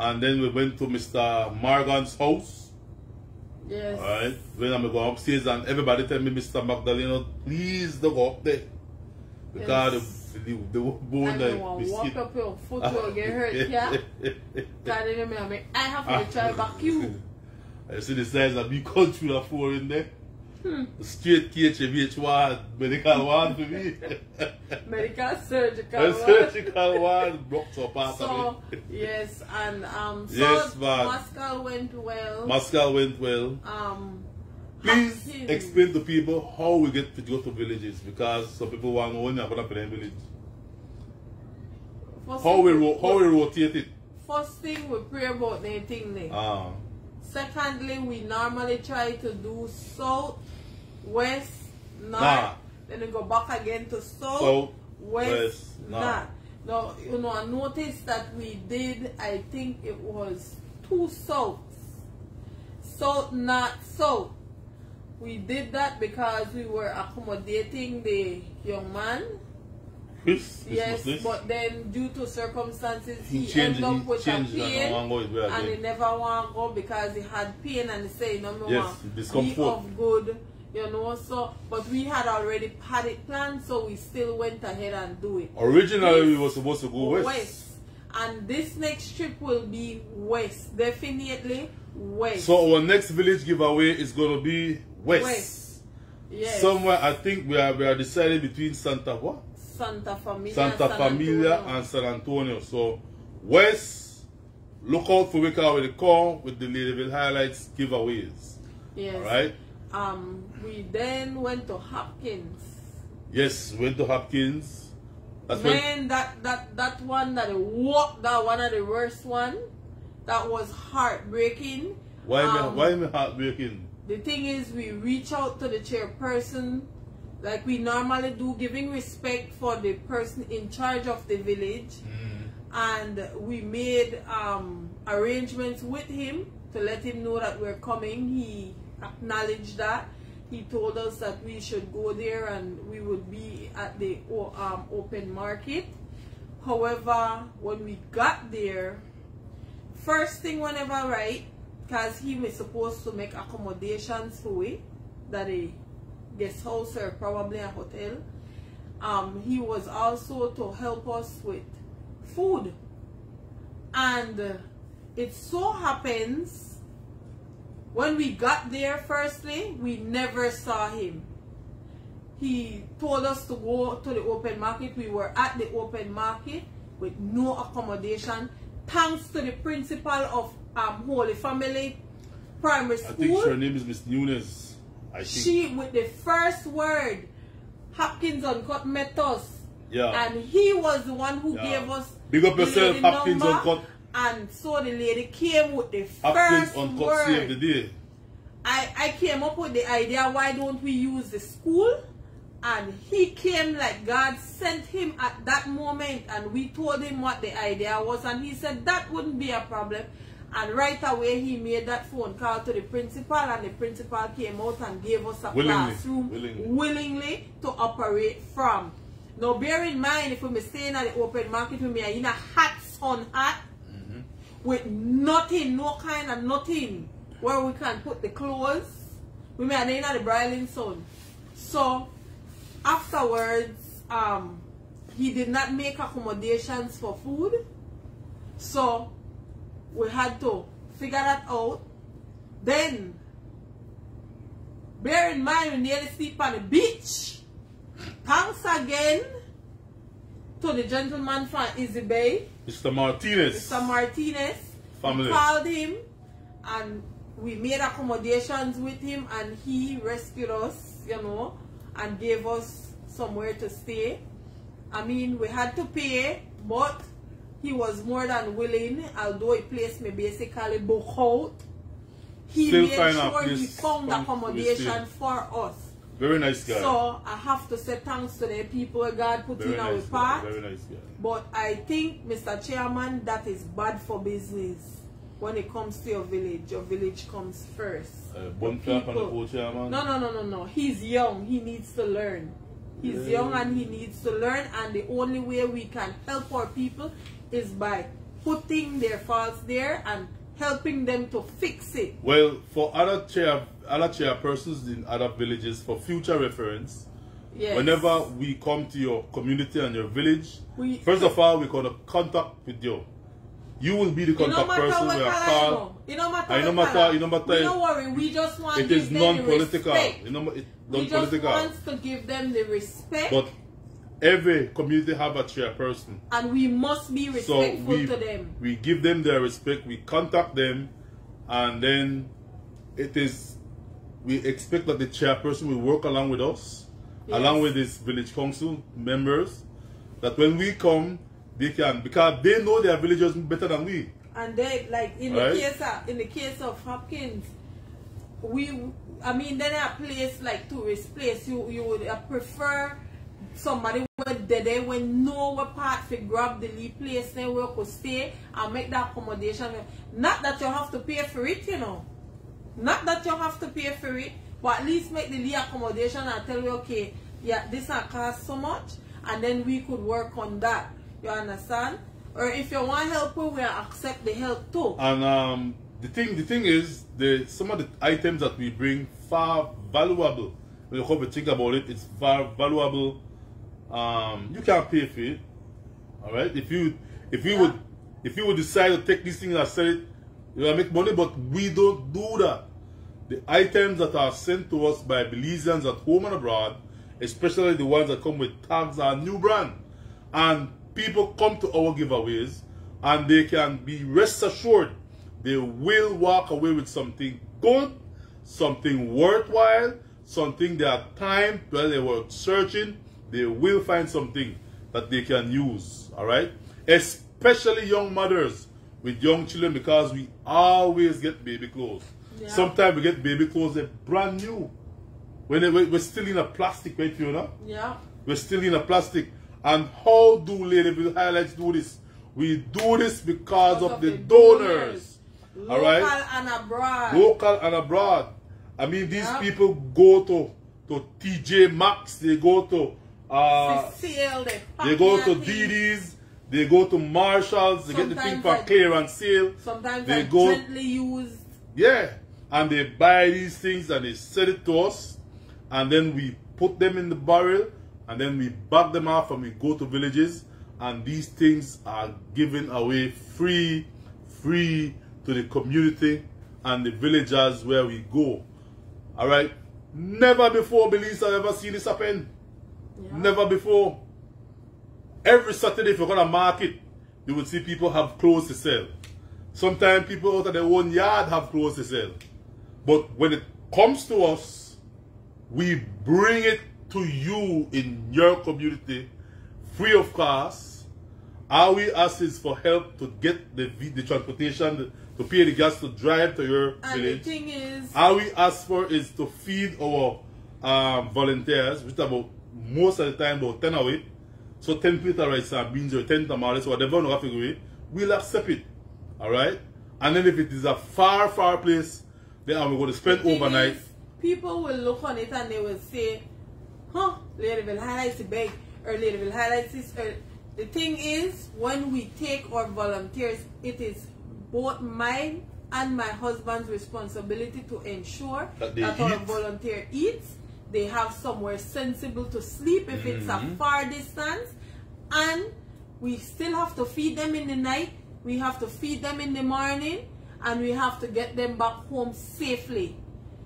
Speaker 1: And then we went to Mr. Morgan's house.
Speaker 2: Yes.
Speaker 1: Alright, when I'm go upstairs and everybody tell me, Mr. Magdaleno, please don't go up there. Because
Speaker 2: Yes.
Speaker 1: the, the, the bone that
Speaker 2: you want walk up your foot will get hurt, yeah? God, I I have to try back you.
Speaker 1: I see the size of big country that four in there.
Speaker 2: Hmm.
Speaker 1: Straight KHMH one, medical one for me.
Speaker 2: Medical surgical.
Speaker 1: A
Speaker 2: one.
Speaker 1: surgical one, broke up part
Speaker 2: So yes, and um, so
Speaker 1: Yes, man.
Speaker 2: Moscow went well.
Speaker 1: Mascal went well.
Speaker 2: um,
Speaker 1: Please
Speaker 2: Hopkins.
Speaker 1: explain to people how we get to go to villages because some people want to know when you're going to play in village.
Speaker 2: First
Speaker 1: How
Speaker 2: thing-
Speaker 1: we, ro- how we rotate it.
Speaker 2: First thing we pray about the thing.
Speaker 1: Ah.
Speaker 2: Secondly, we normally try to do south, west, north.
Speaker 1: Nah.
Speaker 2: Then we go back again to south,
Speaker 1: South,
Speaker 2: west,
Speaker 1: west,
Speaker 2: north.
Speaker 1: north.
Speaker 2: Now, you know, I noticed that we did, I think it was two souths. South, north, south. We did that because we were accommodating the young man.
Speaker 1: This
Speaker 2: yes,
Speaker 1: this.
Speaker 2: but then due to circumstances,
Speaker 1: he
Speaker 2: he, ended up with a pain
Speaker 1: and I want to go his way
Speaker 2: and he never want to go because he had pain and he say, no, me
Speaker 1: Yes, discomfort.
Speaker 2: of good, you know. So, but we had already had it planned, so we still went ahead and do it.
Speaker 1: Originally, we were supposed to go west.
Speaker 2: and this next trip will be west, definitely west.
Speaker 1: So our next village giveaway is going to be west.
Speaker 2: West. yes,
Speaker 1: Somewhere, I think we are we are deciding between Santa what?
Speaker 2: Santa Familia,
Speaker 1: Santa
Speaker 2: San
Speaker 1: Familia and San Antonio. So west, look out for Up with the call with the Ladyville highlights giveaways.
Speaker 2: yes.
Speaker 1: All right.
Speaker 2: Um, we then went to Hopkins.
Speaker 1: Yes, went to Hopkins. That's when
Speaker 2: that that that one that walk that one of the worst one, that was heartbreaking.
Speaker 1: why
Speaker 2: Um,
Speaker 1: why me heartbreaking?
Speaker 2: The thing is, we reach out to the chairperson, like we normally do, giving respect for the person in charge of the village, and we made um, arrangements with him to let him know that we're coming. He acknowledged that. He told us that we should go there and we would be at the um, open market. However, when we got there, first thing whenever right, because he was supposed to make accommodations for we, that a guest house or probably a hotel. Um, he was also to help us with food. And uh, it so happens when we got there firstly, we never saw him. He told us to go to the open market. We were at the open market with no accommodation. Thanks to the principal of um, Holy Family Primary School.
Speaker 1: I think her name is Miss Nunes.
Speaker 2: She, with the first word, Hopkins Uncut met us.
Speaker 1: yeah.
Speaker 2: And he was the one who
Speaker 1: Yeah.
Speaker 2: gave us
Speaker 1: Big up
Speaker 2: the
Speaker 1: yourself, Hopkins
Speaker 2: number
Speaker 1: Uncut.
Speaker 2: And so the lady came with the
Speaker 1: Hopkins
Speaker 2: first
Speaker 1: on Cup Save the. Day.
Speaker 2: I, I came up with the idea, why don't we use the school? And he came like God sent him at that moment and we told him what the idea was and he said that wouldn't be a problem. And right away he made that phone call to the principal and the principal came out and gave us a
Speaker 1: Willingly,
Speaker 2: classroom
Speaker 1: willingly.
Speaker 2: willingly to operate from. Now bear in mind if we're staying at the open market with me in a hot sun hat with nothing, no kind of nothing where we can put the clothes. We may have in the broiling sun. So afterwards, um, he did not make accommodations for food. So we had to figure that out. Then bear in mind we nearly sleep on the beach. Thanks again to the gentleman from Easy Bay.
Speaker 1: Mr. Martinez.
Speaker 2: Mr. Martinez.
Speaker 1: Family.
Speaker 2: We called him and we made accommodations with him and he rescued us, you know, and gave us somewhere to stay. I mean, we had to pay, but he was more than willing, although he placed me basically book out. He
Speaker 1: Still
Speaker 2: made sure he found accommodation for us.
Speaker 1: Very nice guy.
Speaker 2: So I have to say thanks to the people God put
Speaker 1: Very
Speaker 2: in our
Speaker 1: nice guy.
Speaker 2: path.
Speaker 1: Very nice guy.
Speaker 2: But I think, Mr. Chairman, that is bad for business when it comes to your village. Your village comes first.
Speaker 1: Uh,
Speaker 2: The
Speaker 1: Bun clap and the
Speaker 2: people-
Speaker 1: co-chairman.
Speaker 2: No, no, no, no, no. He's young. He needs to learn. He's
Speaker 1: Yeah.
Speaker 2: young and he needs to learn. And the only way we can help our people is by putting their faults there and helping them to fix it.
Speaker 1: Well, for other chair other chairpersons in other villages, for future reference,
Speaker 2: Yes.
Speaker 1: whenever we come to your community and your village,
Speaker 2: We-
Speaker 1: first of all, we're gonna contact with you. You will be the contact person we are
Speaker 2: you
Speaker 1: called.
Speaker 2: It no matter
Speaker 1: I no
Speaker 2: what
Speaker 1: matter- it no matter-
Speaker 2: We don't worry. We just want
Speaker 1: It
Speaker 2: to
Speaker 1: is
Speaker 2: give them the
Speaker 1: non-political.
Speaker 2: respect.
Speaker 1: You know, it
Speaker 2: We just want to give them the respect.
Speaker 1: But every community have a chairperson.
Speaker 2: and we must be
Speaker 1: So
Speaker 2: respectful
Speaker 1: we,
Speaker 2: to them.
Speaker 1: we give them their respect, we contact them, and then it is, we expect that the chairperson will work along with us,
Speaker 2: Yes.
Speaker 1: along with this village council members, that when we come, they can, because they know their villagers better than we.
Speaker 2: And they like in
Speaker 1: Right.
Speaker 2: the case of in the case of Hopkins, we I mean then a place like tourist place you you would uh, prefer somebody with there they know what part to grab the lead place then where could stay and make that accommodation. Not that you have to pay for it, you know. Not that you have to pay for it, but at least make the lead accommodation and tell you okay, yeah, this not cost so much and then we could work on that. You understand? Or if you want help, we will accept the help too.
Speaker 1: And um, the thing, the thing is, the some of the items that we bring far valuable. When you come to think about it, it's far valuable. Um, you can't pay for it. All right. If you if you
Speaker 2: Yeah.
Speaker 1: would if you would decide to take these things and sell it, you will make money. But we don't do that. The items that are sent to us by Belizeans at home and abroad, especially the ones that come with tags, are new brand. And people come to our giveaways and they can be rest assured they will walk away with something good, something worthwhile, something their time while they were searching, they will find something that they can use. Alright? Especially young mothers with young children because we always get baby clothes.
Speaker 2: Yeah.
Speaker 1: Sometimes we get baby clothes that brand new. When they, we're still in a plastic, right, Fiona?
Speaker 2: Yeah.
Speaker 1: We're still in a plastic. And how do Ladyville Highlights do this? We do this because of, the, donors.
Speaker 2: Local
Speaker 1: All right?
Speaker 2: and abroad.
Speaker 1: Local and abroad. I mean, these
Speaker 2: Yeah.
Speaker 1: people go to, to TJ Maxx, they go to uh,
Speaker 2: Cecile, the
Speaker 1: they go to DD's, they go to Marshalls, they get the thing for
Speaker 2: I-
Speaker 1: clearance sale.
Speaker 2: Sometimes
Speaker 1: they
Speaker 2: I
Speaker 1: go
Speaker 2: gently used.
Speaker 1: Yeah. And they buy these things and they sell it to us. And then we put them in the barrel and then we bag them off and we go to villages. And these things are given away free, free to the community and the villagers where we go. Alright? Never before Belize have ever seen this happen.
Speaker 2: Yeah.
Speaker 1: Never before. Every Saturday, if you're going to market, you will see people have clothes to sell. Sometimes people out of their own yard have clothes to sell. But when it comes to us, we bring it to you in your community free of cost. All we ask is for help to get the the transportation to pay the gas to drive to your
Speaker 2: And the thing is,
Speaker 1: All we ask for is to feed our um, volunteers, which about most of the time about 10 away. So 10 plate of rice and beans or 10 tamales, whatever we have to go we'll accept it. Alright? And then if it is a far, far place, then we're going to spend overnight.
Speaker 2: is, people will look on it and they will say, huh, Ladyville highlights the bag, or Ladyville highlights this. Or the thing is, when we take our volunteers, it is both mine and my husband's responsibility to ensure
Speaker 1: That they
Speaker 2: our volunteer eats. They have somewhere sensible to sleep if it's a
Speaker 1: Mhm.
Speaker 2: far distance, and we still have to feed them in the night. We have to feed them in the morning, and we have to get them back home safely.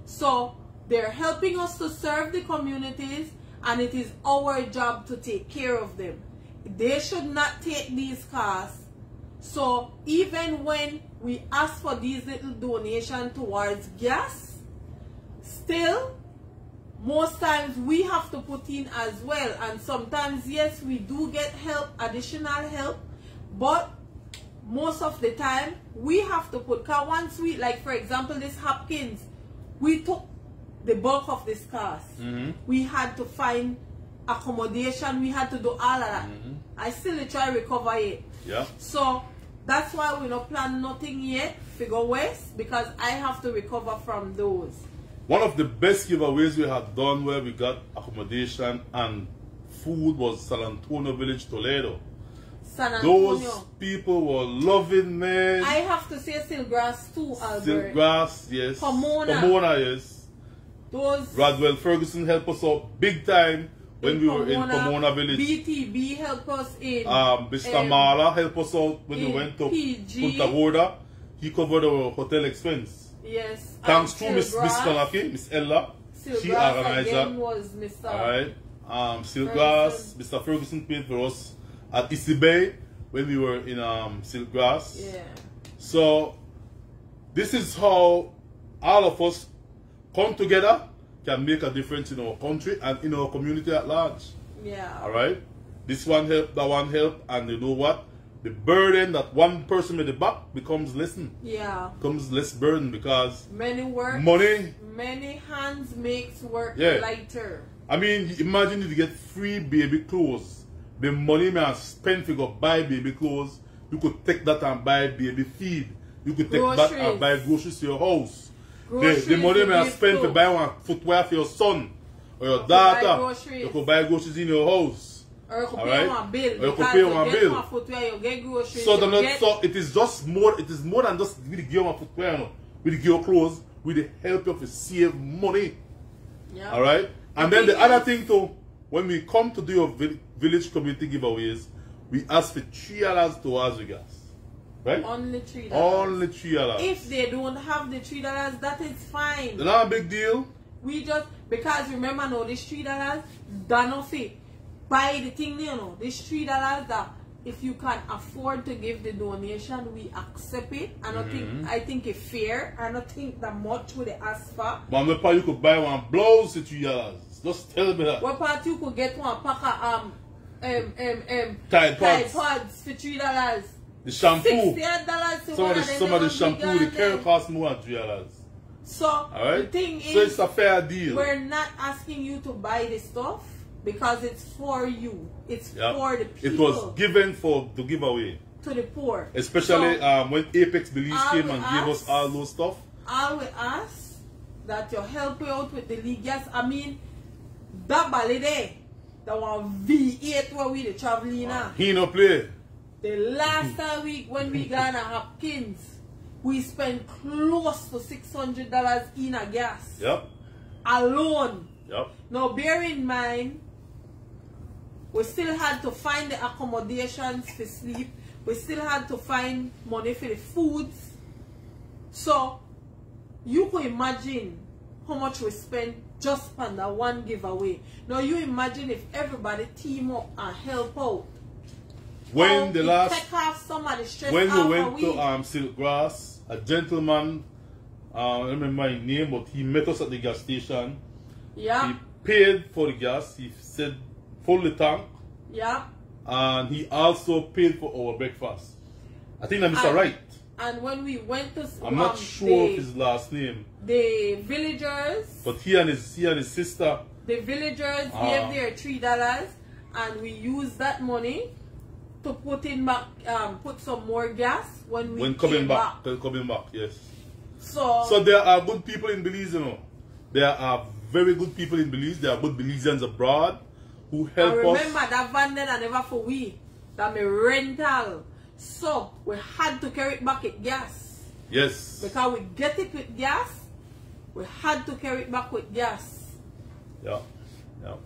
Speaker 2: So they're helping us to serve the communities, and it is our job to take care of them. They should not take these costs. So even when we ask for these little donation towards gas, still most times we have to put in as well. And sometimes yes we do get help additional help. But most of the time we have to put car once we like for example this hopkins we took the bulk of this cost
Speaker 1: Mhm.
Speaker 2: we had to find accommodation. We had to do all of that.
Speaker 1: Mhm.
Speaker 2: i still try recover it.
Speaker 1: Yeah.
Speaker 2: so that's why we not plan nothing yet figure west because i have to recover from those
Speaker 1: One of the best giveaways we had done where we got accommodation and food was San Antonio Village, Toledo.
Speaker 2: san antonio
Speaker 1: Those people were loving, me.
Speaker 2: I have to say Silkgrass too, Albert.
Speaker 1: Silk grass, yes.
Speaker 2: Pomona.
Speaker 1: Pomona, yes.
Speaker 2: Those
Speaker 1: Rodwell Ferguson helped us out big time when we were in Pomona Village.
Speaker 2: BTB help us in.
Speaker 1: um, Mr.
Speaker 2: um,
Speaker 1: Mala helped us out when we went to
Speaker 2: PG.
Speaker 1: Punta Gorda. He covered our hotel expense.
Speaker 2: Yes.
Speaker 1: Thanks to Miss Miss
Speaker 2: Silkgrass-
Speaker 1: Kalaki, Miss Ella. She
Speaker 2: Silkgrass
Speaker 1: organized that.
Speaker 2: was Mr.
Speaker 1: Alright. Um, Silkgrass, Mr. Ferguson paid for us at Issy Bay when we were in um, Silkgrass.
Speaker 2: Yeah.
Speaker 1: So, this is how all of us come together can make a difference in our country and in our community at large.
Speaker 2: Yeah.
Speaker 1: Alright? This one help, that one help, and you know what? The burden that one person with the back becomes lessen,
Speaker 2: Yeah.
Speaker 1: becomes less burden because
Speaker 2: Many work.
Speaker 1: money
Speaker 2: Many hands makes work
Speaker 1: Yeah.
Speaker 2: lighter.
Speaker 1: I mean, imagine if you get free baby clothes. The money may have spent to go buy baby clothes. You could take that and buy baby feed. You could take that and buy groceries to your house. The,
Speaker 2: Groceries
Speaker 1: the money
Speaker 2: you
Speaker 1: may have spent to buy one footwear for your son or your daughter.
Speaker 2: groceries.
Speaker 1: You could buy groceries in your house.
Speaker 2: Or you could
Speaker 1: All
Speaker 2: pay
Speaker 1: right.
Speaker 2: one bill.
Speaker 1: Or you could
Speaker 2: because
Speaker 1: pay one
Speaker 2: get
Speaker 1: bill.
Speaker 2: one footwear, you get groceries.
Speaker 1: So, the, not, so it is just more. It is more than just with and footwear. With the gear clothes, with the help of to save money.
Speaker 2: yeah.
Speaker 1: All right. And
Speaker 2: The
Speaker 1: then the other thing too, when we come to do your village community giveaways, we ask for three dollars towards you guys, right?
Speaker 2: Only three dollars.
Speaker 1: Only three dollars.
Speaker 2: If they don't have the three dollars, that is fine.
Speaker 1: It's not a big deal.
Speaker 2: We just because remember now this three dollars done off it. Buy the thing you know. This three dollars that if you can afford to give the donation, we accept it. I don't
Speaker 1: Mm-hmm.
Speaker 2: think I think it's fair. I don't think that much would ask for.
Speaker 1: But I'm part you could buy one blouse for three dollars. Just tell me that.
Speaker 2: What part you could get one pack of um um um um
Speaker 1: Tide
Speaker 2: Tide
Speaker 1: Pods.
Speaker 2: pods for three dollars.
Speaker 1: The shampoo.
Speaker 2: Sixty-eight dollars
Speaker 1: Some of the some of the shampoo, the care
Speaker 2: garden.
Speaker 1: cost more than three dollars.
Speaker 2: So
Speaker 1: All right.
Speaker 2: the thing is, so
Speaker 1: it's a fair deal.
Speaker 2: We're not asking you to buy the stuff because it's for you. It's
Speaker 1: Yeah.
Speaker 2: for the people.
Speaker 1: It was given for to give away,
Speaker 2: to the poor.
Speaker 1: especially
Speaker 2: So,
Speaker 1: um, when Apex Belize came and gave us all those stuff.
Speaker 2: I will ask that you help me out with the league. Yes, I mean that ballet there, the one V8 where we the traveling now.
Speaker 1: He no play.
Speaker 2: The last time we when we gone to Hopkins, we spent close to six hundred dollars in a gas
Speaker 1: Yep.
Speaker 2: alone.
Speaker 1: Yep.
Speaker 2: Now, bear in mind, we still had to find the accommodations for sleep. We still had to find money for the foods. So, you could imagine how much we spent just on that one giveaway. Now, you imagine if everybody team up and help out.
Speaker 1: When the last
Speaker 2: take off some of the stress
Speaker 1: when we went to um, Silkgrass, a gentleman, uh, I don't remember my name, but he met us at the gas station.
Speaker 2: yeah,
Speaker 1: He paid for the gas. He said, full the tank.
Speaker 2: yeah,
Speaker 1: and he also paid for our breakfast. I think that Mr. Right.
Speaker 2: And when we went to
Speaker 1: I'm not
Speaker 2: um,
Speaker 1: sure
Speaker 2: the,
Speaker 1: of his last name,
Speaker 2: the villagers,
Speaker 1: but he and his he and his sister.
Speaker 2: the villagers
Speaker 1: Ah.
Speaker 2: gave their three dollars, and we used that money to put in back, um, put some more gas when we
Speaker 1: when coming back, when coming back, yes.
Speaker 2: So,
Speaker 1: So there are good people in Belize, you know. There are very good people in Belize. There are good Belizeans abroad who
Speaker 2: I
Speaker 1: help
Speaker 2: remember
Speaker 1: us.
Speaker 2: that van then I never for we that me rental. So we had to carry it back with gas.
Speaker 1: Yes.
Speaker 2: Because we get it with gas, we had to carry it back with gas.
Speaker 1: Yeah. Yeah.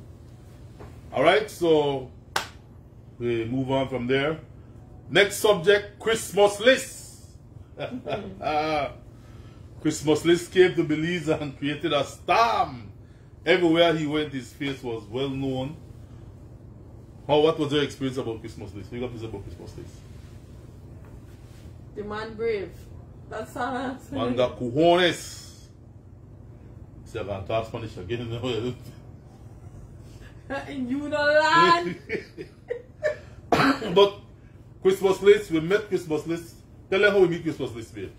Speaker 1: All right. So we move on from there. Next subject: Christmas list. Christmas list came to Belize and created a storm. Everywhere he went, his face was well known. How? What was your experience about Christmas list? What you got to say about Christmas list?
Speaker 2: The man brave. That's all I'm saying.
Speaker 1: Manga cojones. See, I can talk Spanish again.
Speaker 2: In you land.
Speaker 1: but Christmas list, we met Christmas list. Tell them how we meet Christmas list, babe.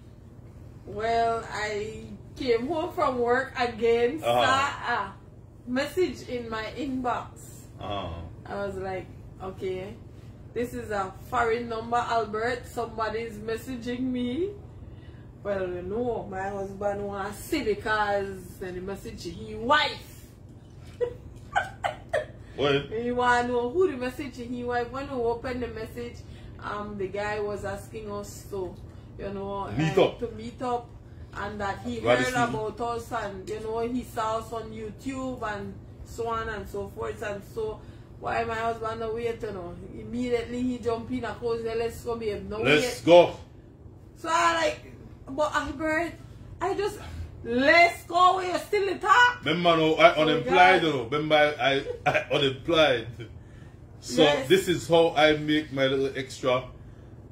Speaker 2: well, I came home from work again,
Speaker 1: Uh-huh.
Speaker 2: saw a message in my inbox.
Speaker 1: Uh,
Speaker 2: I was like, okay, this is a foreign number, Albert. Somebody's messaging me. Well, you know, my husband want to see because then the message he wife.
Speaker 1: well,
Speaker 2: he want to know who the message he wife. When we opened the message, um, the guy was asking us to, you know,
Speaker 1: Meet
Speaker 2: uh,
Speaker 1: up.
Speaker 2: to meet up, and that he
Speaker 1: Glad
Speaker 2: heard about us, and you know, he saw us on YouTube and so on and so forth, and so. Why my husband no wait, you know? Immediately he jump in and close the let's go, babe. No
Speaker 1: let's
Speaker 2: wait.
Speaker 1: go.
Speaker 2: So I like, but Albert, I just let's go. We're still in talk.
Speaker 1: Remember, no, I
Speaker 2: Oh,
Speaker 1: unemployed, you know. Remember, I, I, I unemployed. So
Speaker 2: Yes.
Speaker 1: this is how I make my little extra.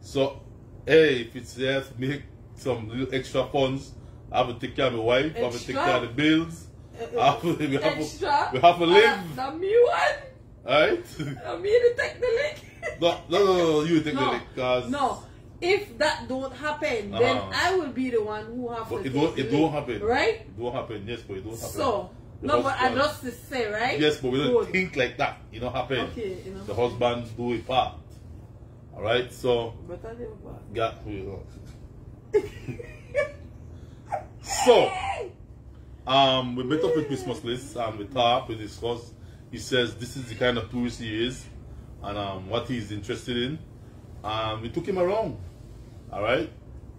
Speaker 1: So, hey, if it's there make some little extra funds, I have to take care of my wife, I have to take care of the bills.
Speaker 2: Uh,
Speaker 1: I we, have
Speaker 2: Extra.
Speaker 1: to, we have to live,
Speaker 2: Uh, the me one.
Speaker 1: Alright?
Speaker 2: The me to take the lick.
Speaker 1: no, no, no, no, you take the
Speaker 2: no,
Speaker 1: lick, cause
Speaker 2: no. If that don't happen, then
Speaker 1: Uh-huh.
Speaker 2: I will be the one who have
Speaker 1: But
Speaker 2: to
Speaker 1: it
Speaker 2: take
Speaker 1: don't,
Speaker 2: the
Speaker 1: it don't happen.
Speaker 2: right?
Speaker 1: It don't happen. Yes, but it don't happen.
Speaker 2: So
Speaker 1: The
Speaker 2: no, but I
Speaker 1: husband-
Speaker 2: just to say, right?
Speaker 1: Yes, but we don't
Speaker 2: Good.
Speaker 1: think like that. You know, happen.
Speaker 2: Okay, you know.
Speaker 1: The husband do a part. All right. So
Speaker 2: But I do what?
Speaker 1: got so um we met up with Christmas list and we talk, we discuss. He says this is the kind of tourist he is and um what he's interested in. And we took him around. All right.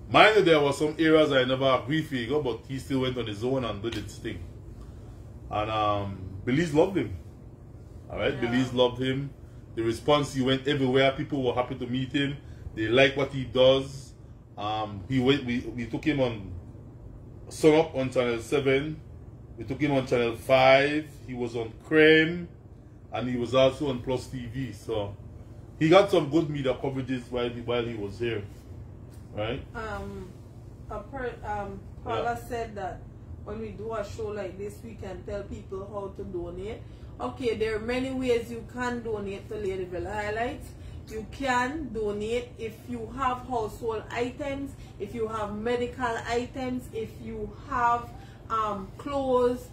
Speaker 1: Mind you, there were some areas I never agreed with, but he still went on his own and did his thing. And um, Belize loved him. All right,
Speaker 2: Yeah.
Speaker 1: Belize loved him. The response, he went everywhere. People were happy to meet him. They like what he does. Um, he went. We, we took him on Sun Up on Channel Seven. We took him on Channel Five. He was on Krem, and he was also on Plus TV. So he got some good media coverages while he, while he was here. Right?
Speaker 2: um, a per, um, Paula said that when we do a show like this, we can tell people how to donate. Okay, there are many ways you can donate to Ladyville Highlights. You can donate if you have household items, if you have medical items, if you have um, clothes,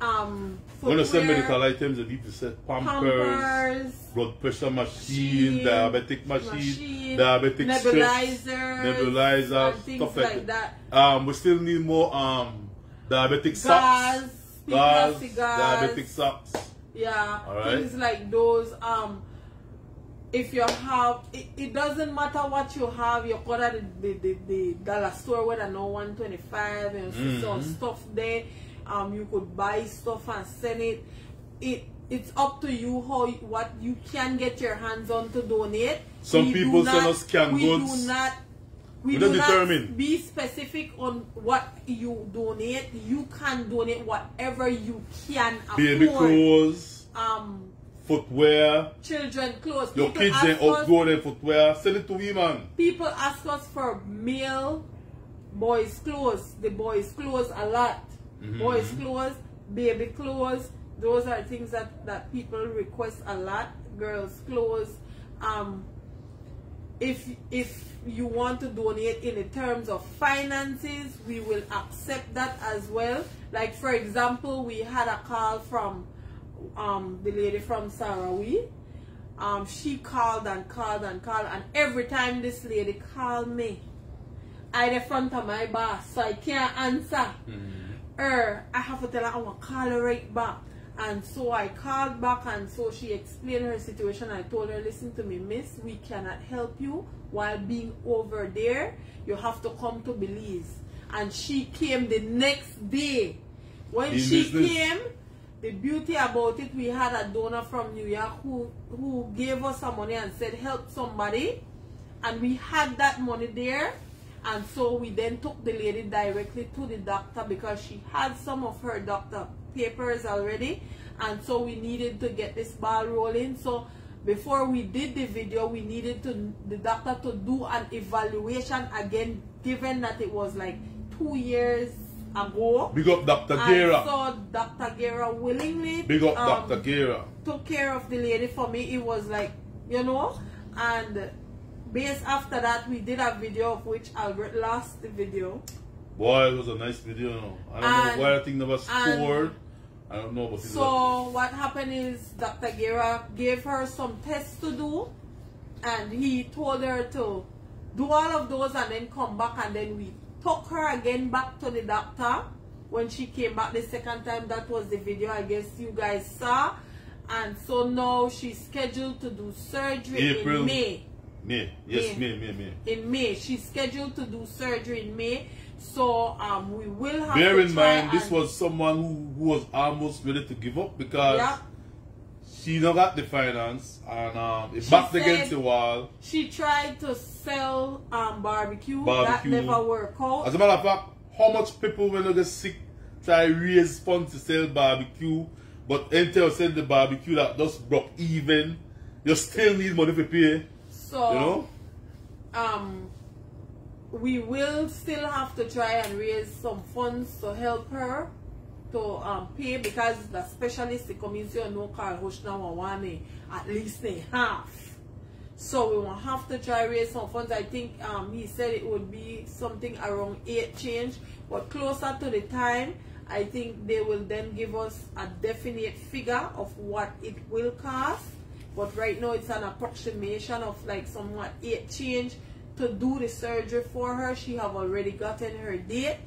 Speaker 2: um,
Speaker 1: When you say
Speaker 2: footwear,
Speaker 1: medical items, you need to set Pampers,
Speaker 2: Pampers,
Speaker 1: blood pressure
Speaker 2: machine,
Speaker 1: machine, diabetic machine,
Speaker 2: machine,
Speaker 1: diabetic strips,
Speaker 2: nebulizers,
Speaker 1: nebulizers, stuff like,
Speaker 2: like
Speaker 1: that.
Speaker 2: that.
Speaker 1: Um, we still need more um diabetic
Speaker 2: Gas,
Speaker 1: socks, gas,
Speaker 2: cigars.
Speaker 1: diabetic socks.
Speaker 2: Yeah,
Speaker 1: Alright.
Speaker 2: things like those. Um, if you have, it, it doesn't matter what you have. You go to the, the, the, the dollar store where I know one twenty five and see some
Speaker 1: Mhm.
Speaker 2: stuff there. Um, you could buy stuff and send it. It it's up to you how what you can get your hands on to donate.
Speaker 1: Some
Speaker 2: We do
Speaker 1: people send
Speaker 2: not-
Speaker 1: us canned
Speaker 2: we
Speaker 1: goods.
Speaker 2: do not. We,
Speaker 1: We
Speaker 2: do not
Speaker 1: determine.
Speaker 2: be specific on what you donate. You can donate whatever you can afford
Speaker 1: Baby clothes,
Speaker 2: um
Speaker 1: footwear.
Speaker 2: children clothes.
Speaker 1: Your
Speaker 2: People
Speaker 1: kids
Speaker 2: us-
Speaker 1: outgrow their footwear. Sell it to women.
Speaker 2: People ask us for male boys clothes. The boys clothes a lot.
Speaker 1: Mhm.
Speaker 2: Boys clothes, baby clothes, those are things that, that people request a lot. Girls' clothes. Um, if if you want to donate in the terms of finances, we will accept that as well. Like for example, we had a call from um, the lady from Sarawee. Um, she called and called and called, and every time this lady called me, I the front of my boss, so I can't answer. Mm -hmm. Her, I have to tell her I want to call her right back. And so I called back and so she explained her situation. I told her, listen to me, miss, we cannot help you while being over there. You have to come to Belize. And she came the next day. When In she business. came, the beauty about it, we had a donor from New York who, who gave us some money and said, help somebody. And we had that money there. And so we then took the lady directly to the doctor because she had some of her doctor papers already and so we needed to get this ball rolling so before we did the video we needed to the doctor to do an evaluation again given that it was like two years ago
Speaker 1: big up dr gera.
Speaker 2: so dr gera willingly
Speaker 1: big up um, dr gera.
Speaker 2: took care of the lady for me. It was like you know and based after that we did a video of which albert lost the video.
Speaker 1: Boy it was a nice video i don't and, know why i think never scored. I don't know about
Speaker 2: So what happened is Dr. Gera gave her some tests to do and he told her to do all of those and then come back and then we took her again back to the doctor. When she came back the second time that was the video I guess you guys saw. And so now she's scheduled to do surgery April, in May.
Speaker 1: May. Yes May. May May May.
Speaker 2: In May. She's scheduled to do surgery in May. So um, we will have
Speaker 1: Bear in mind, this was someone who, who was almost ready to give up because yeah. She not got the finance and um, it backed against the wall.
Speaker 2: She tried to sell um, barbecue. barbecue. That never worked out.
Speaker 1: As a matter of fact, how much people when they get sick try raise funds to sell barbecue, but until sell the barbecue that just broke even, you still need money to pay.
Speaker 2: So, you know? Um, we will still have to try and raise some funds to help her to um, pay because the specialist the community no call Hoshna Wawane at least a half. So we will have to try raise some funds. I think um, he said it would be something around eight change, but closer to the time, I think they will then give us a definite figure of what it will cost. But right now it's an approximation of like somewhat eight change to do the surgery for her. She have already gotten her date,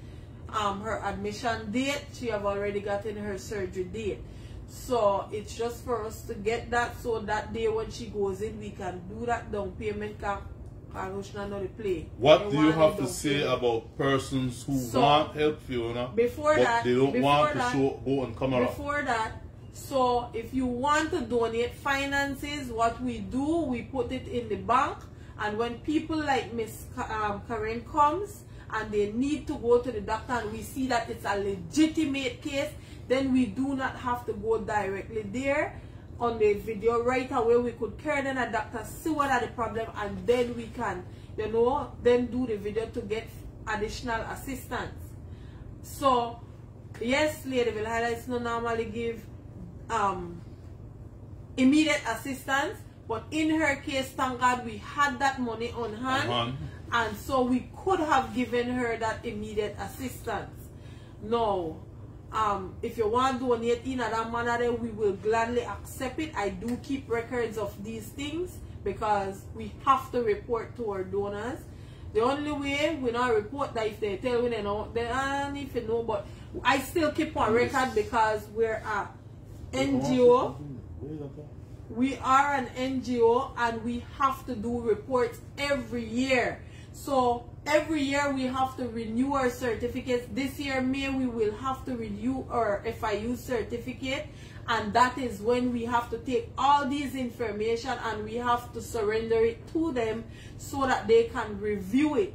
Speaker 2: um, her admission date. She have already gotten her surgery date. So it's just for us to get that so that day when she goes in, we can do that down payment play.
Speaker 1: What do you have to say pay. about persons who so, want help, Fiona,
Speaker 2: before but that,
Speaker 1: they don't want that, to show, go on camera?
Speaker 2: Before that, so if you want to donate finances, what we do, we put it in the bank and when people like Miss um, Karen comes and they need to go to the doctor and we see that it's a legitimate case, then we do not have to go directly there on the video right away. We could carry them a doctor, see what are the problem, and then we can, you know, then do the video to get additional assistance. So, yes, Lady Ladyville Highlights not normally give um, immediate assistance, but in her case, thank God we had that money on hand. Uh -huh. And so we could have given her that immediate assistance. No. Um, if you want to donate in that manner, we will gladly accept it. I do keep records of these things because we have to report to our donors. The only way we not report that if they tell me they know, then if you know, but I still keep on record because we're a NGO we are an NGO and we have to do reports every year. So every year we have to renew our certificates. This year, May, we will have to renew our FIU certificate. And that is when we have to take all these information and we have to surrender it to them so that they can review it.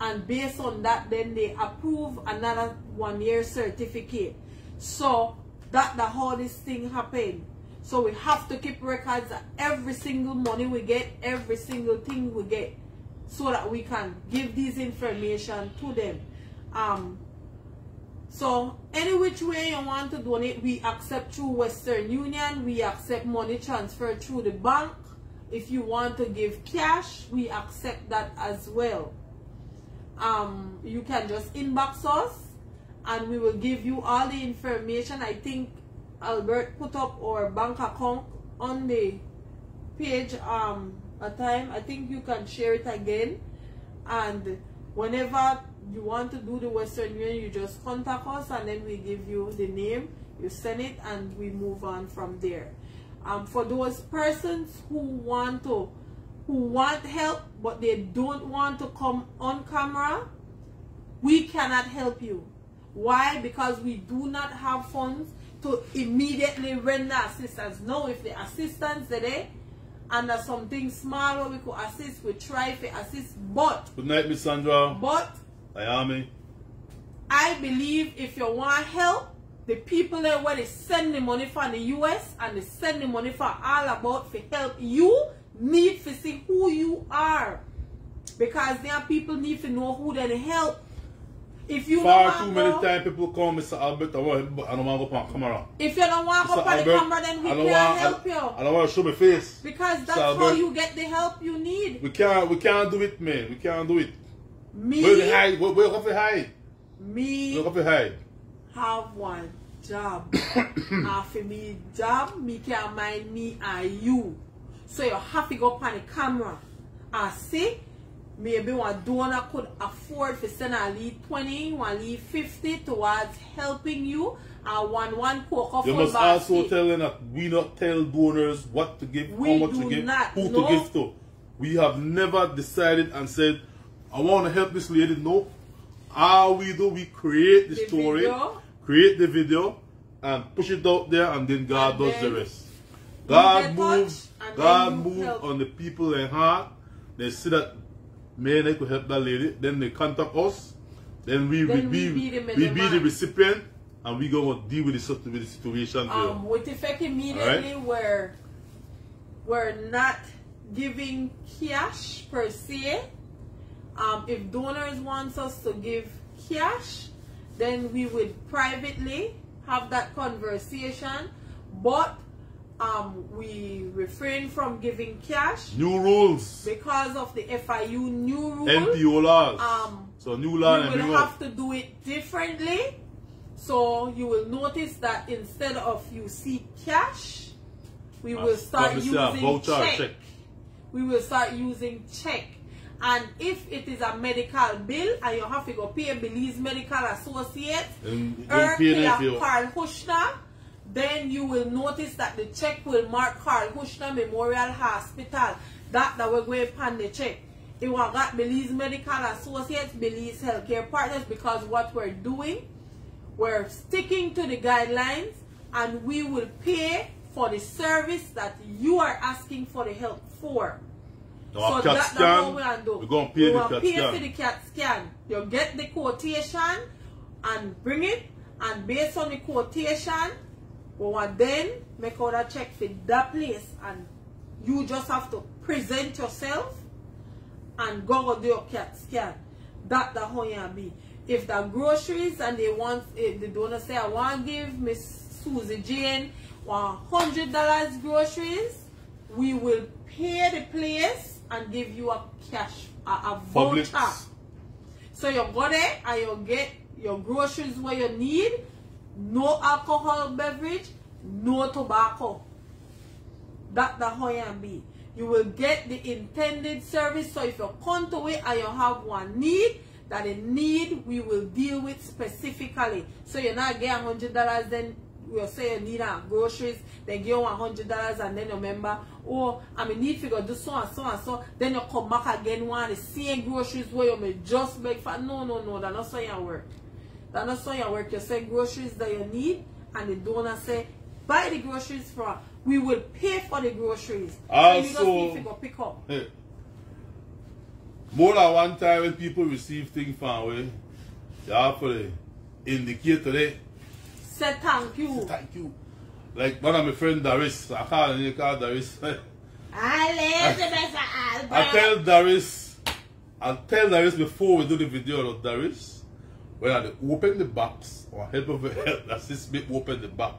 Speaker 2: And based on that, then they approve another one year certificate. So that the how this thing happened. So we have to keep records of every single money we get, every single thing we get, so that we can give this information to them. Um, So any which way you want to donate, we accept through Western Union. We accept money transfer through the bank. If you want to give cash, we accept that as well. Um, you can just inbox us and we will give you all the information. I think Albert put up our bank account on the page um, a time. I think you can share it again. And whenever you want to do the Western Union, you just contact us and then we give you the name, you send it and we move on from there. Um, for those persons who want to who want help but they don't want to come on camera, we cannot help you. Why? Because we do not have funds to immediately render assistance. Now, if the assistance there, and there's something small where we could assist, we try to assist, but...
Speaker 1: Good night, Miss Sandra.
Speaker 2: But...
Speaker 1: I am.
Speaker 2: I believe if you want help, the people there where they send the money from the US and they send the money for all about for help you need to see who you are. Because there are people need to know who they help. If you
Speaker 1: Far too many times people call Mr. Albert, I don't want to go on camera.
Speaker 2: If you don't want to go on the camera, then we can't want, help you. I
Speaker 1: don't want to show my face.
Speaker 2: Because that's how you get the help you need.
Speaker 1: We can't, we can't do it, man. We can't do it. Me? Where the hide? Where, where have hide?
Speaker 2: Me?
Speaker 1: Where have hide?
Speaker 2: Have one job. After me job, me can mind me and you. So you have to go on the camera and see maybe one donor could afford to send a lead 20, one lead 50 towards helping you and one one coke
Speaker 1: You must also tell them that we not tell donors what to give, we how much to give, who to give to. We have never decided and said, I want to help this lady. No. All we do, we create the, the story, video. create the video, and push it out there, and then God and does then the rest. God moves, God moves on the people in heart. They see that man they could help that lady. Then they contact us. Then we then we, we, be, the, we be the recipient and we go deal with the, with the situation.
Speaker 2: Um, with effect immediately right? we're we're not giving cash per se. Um, if donors wants us to give cash, then we would privately have that conversation. But um, we refrain from giving cash.
Speaker 1: New rules.
Speaker 2: Because of the FIU new rules.
Speaker 1: NPO laws. Um, so new law.
Speaker 2: We will have to do it differently. So you will notice that instead of you see cash, we will start using check. check. We will start using check. And if it is a medical bill and you have to go pay Belize Medical Associate, or pay Karl Heusner, then you will notice that the check will mark Karl Heusner Memorial Hospital. That that we're going to the check. It will got Belize Medical Associates, Belize Healthcare Partners because what we're doing, we're sticking to the guidelines and we will pay for the service that you are asking for the help for.
Speaker 1: so that, scan, that's what we're do. We're going to pay, we the cat
Speaker 2: pay
Speaker 1: scan.
Speaker 2: for the CAT scan. You'll get the quotation and bring it and based on the quotation, want then make out a check for that place and you just have to present yourself and go do your CAT scan. That the how you be. If the groceries and they want, if the donor say, I want to give Miss Susie Jane $100 groceries, we will pay the place and give you a cash, a, a voucher. So you go there and you get your groceries where you need no alcohol beverage, no tobacco. That the how you be. You will get the intended service. So if you come to it and you have one need, that a need we will deal with specifically. So you're not getting hundred dollars, then we'll say you need our groceries, then give you hundred dollars and then you remember, oh, I mean need go do so and so and so, then you come back again one the same groceries where you may just make for no no no, that's not so you work. That's not so you work. You say groceries that you need and the donor say buy the groceries for we will pay for the groceries.
Speaker 1: Also,
Speaker 2: so you just need to go pick up.
Speaker 1: Hey, more than one time when people receive things from away, you have to indicate to them.
Speaker 2: Say thank you.
Speaker 1: Say thank you. Like one of my friend Darius, I call him, call Darius. I, I tell Darius, I tell Darius before we do the video of Darius, when I open the box or help of help assist me open the box.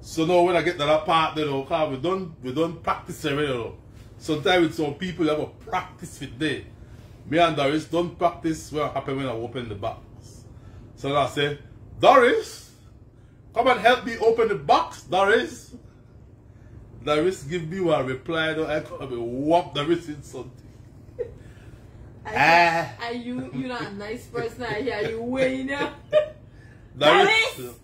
Speaker 1: So now when I get that part, you know, cause we don't we don't practice already, you know. Sometimes with some people have a practice with day. Me and Doris don't practice what happen when I open the box. So I say, Doris, come and help me open the box, Doris. Doris give me one reply, though I come and whop Doris in something. Uh,
Speaker 2: are you you not a nice person out here? Are you weighing up?
Speaker 1: Dallas!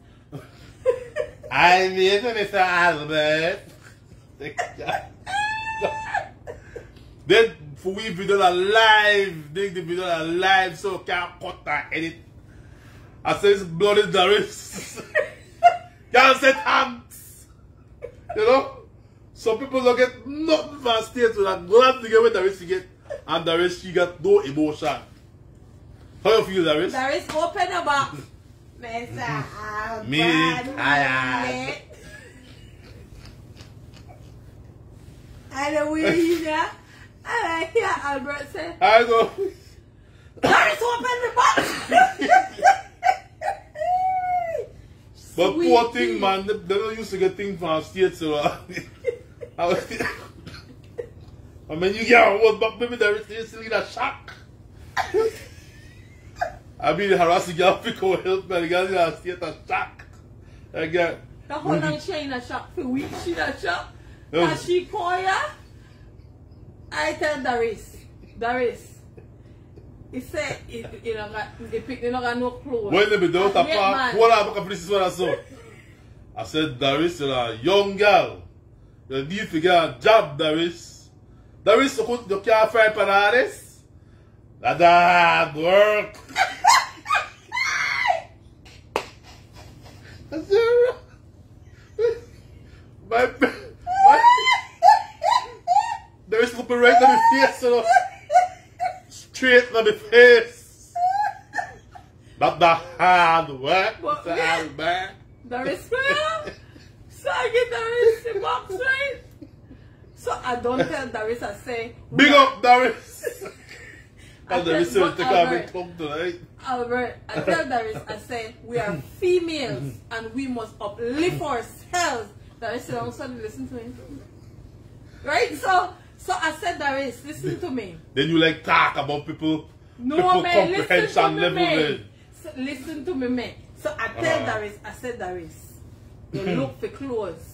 Speaker 2: I
Speaker 1: need to Mr. Albert. Den fwi bidon la live. Dek di bidon la live so kan konta edit. I say it's bloody Darius. Y'all set hands. You know? Some people don't get nothing from state so that glad to get with Darius you get. And Doris she got no emotion. How you feel?
Speaker 2: There is open the box.
Speaker 1: Me tired.
Speaker 2: And we hear, and I hear Albert say,
Speaker 1: I know.
Speaker 2: Is open the box.
Speaker 1: But
Speaker 2: Sweet
Speaker 1: poor thing,
Speaker 2: thing.
Speaker 1: man, they, they don't used to get things from states, so uh, I mean, you a whole back, is they still in a shock. I mean, harassing pick up help, man, the girl in a state of shock. Again,
Speaker 2: The whole night she in a shock for weeks. She in a shop.
Speaker 1: Oh.
Speaker 2: And she call ya. I tell Doris, Doris. He said, he, he, got, he, pick, he not got no clothes.
Speaker 1: when they be down to park, what I back this is what I saw. I said, Doris, you're a young girl. You need to get a job, Doris. Dori soukout do kya fay panaris. Dada, gwerk. Azera. My, my. Dori soukout right nan mi fes. Straight nan mi fes. Not the hard work. Not
Speaker 2: the hard work. Dori soukout. Sage Dori soukout straight. So I don't tell Doris, I say,
Speaker 1: Big up, Doris.
Speaker 2: I
Speaker 1: And the research to come
Speaker 2: Albert,
Speaker 1: and come tonight.
Speaker 2: Albert, I tell Doris, I say, we are females and we must uplift ourselves. Doris said, I'm sorry, listen to me. Right? So, so I said, Doris, listen to me.
Speaker 1: Then you like talk about people,
Speaker 2: No,
Speaker 1: people
Speaker 2: man, listen to
Speaker 1: comprehension
Speaker 2: me,
Speaker 1: level.
Speaker 2: So, listen to me, man. So I tell
Speaker 1: Uh-huh.
Speaker 2: Doris, I said, Doris, you look for clothes.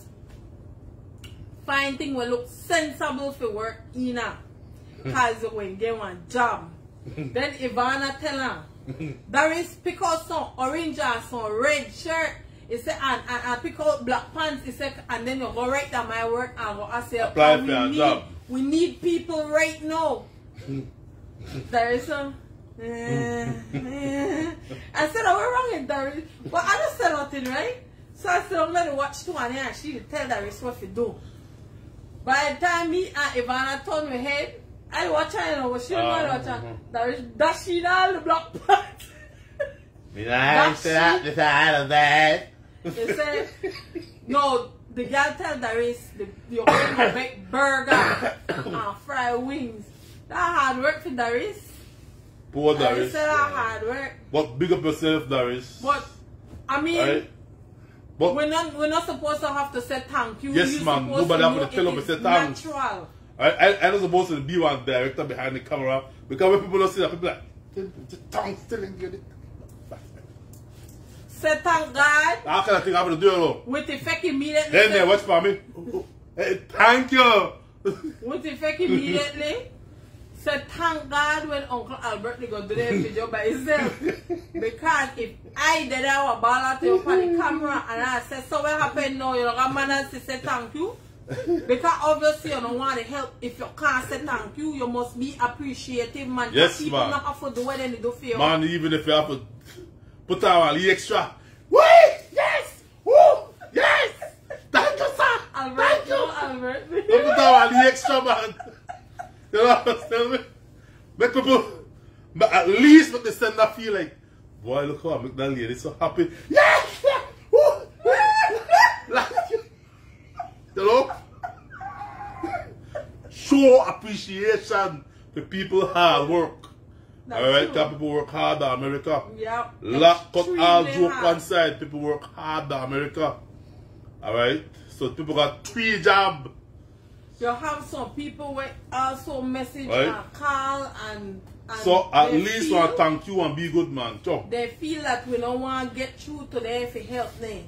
Speaker 2: Find thing will look sensible for work in a. Cause when get one job. then Ivana tell her, Doris pick out some orange and some red shirt. He said, and, and, and pick out black pants. He said, and then you go right down my work and go, I say,
Speaker 1: Apply
Speaker 2: "Oh,
Speaker 1: for a
Speaker 2: need,
Speaker 1: job."
Speaker 2: we need people right now. there is some. eh, eh. I said, oh, we're wrong with Doris. But I don't say nothing, right? So I said, I'm going to watch two and and she tell Doris what to do. By the time me and Ivana turn my head, I watch her, you know, she know watch her.
Speaker 1: mhm.
Speaker 2: Doris dashing all the black pants.
Speaker 1: Me
Speaker 2: nice to have
Speaker 1: this out of that.
Speaker 2: They say, no, the girl tell Doris, the, you're going to make burger and fry wings. That hard work for Doris.
Speaker 1: Poor
Speaker 2: Doris
Speaker 1: Doris.
Speaker 2: said that hard work.
Speaker 1: But big up yourself, Doris.
Speaker 2: But, I mean,
Speaker 1: Right? But
Speaker 2: we're not we're not supposed to have to say thank you.
Speaker 1: Yes, ma'am. Nobody have to tell them to say thanks.
Speaker 2: Natural.
Speaker 1: I, I, I was supposed to be one director behind the camera because when people don't see that, people like, the tongue still in.
Speaker 2: Say thank God
Speaker 1: How can I think I'm to do it, though?
Speaker 2: with effect immediately.
Speaker 1: Then they watch for me. Hey, thank you.
Speaker 2: With effect immediately. Say thank God when Uncle Albert they go do the video by himself. Because if I did our ball out you on the camera and I said, so what happened now? You know, man and say thank you. Because obviously you don't want to help. If you can't say thank you, you must be appreciative, man.
Speaker 1: Yes,
Speaker 2: People
Speaker 1: ma'am.
Speaker 2: not have to do what they do for you.
Speaker 1: Man, even if you have to put out little extra. Wait! Yes! Woo! Yes! Thank you, sir!
Speaker 2: Albert,
Speaker 1: Thank you!
Speaker 2: no, Albert.
Speaker 1: Put out little extra, man. You know what I'm saying? Make people, but at least make the sender feel like, boy, look how I make that lady so happy. Yes! Yeah! Woo! like, you know? Show appreciation for people hard work.
Speaker 2: That's
Speaker 1: Alright, because people work hard in America.
Speaker 2: Yep.
Speaker 1: Lot cut all joke
Speaker 2: hard.
Speaker 1: one side. People work hard in America. Alright? So people got three job.
Speaker 2: You have some people who also message
Speaker 1: Right.
Speaker 2: and call and, and
Speaker 1: So at least
Speaker 2: feel,
Speaker 1: to thank you and be good man. Chop.
Speaker 2: they feel that we don't want to get through to them for help them.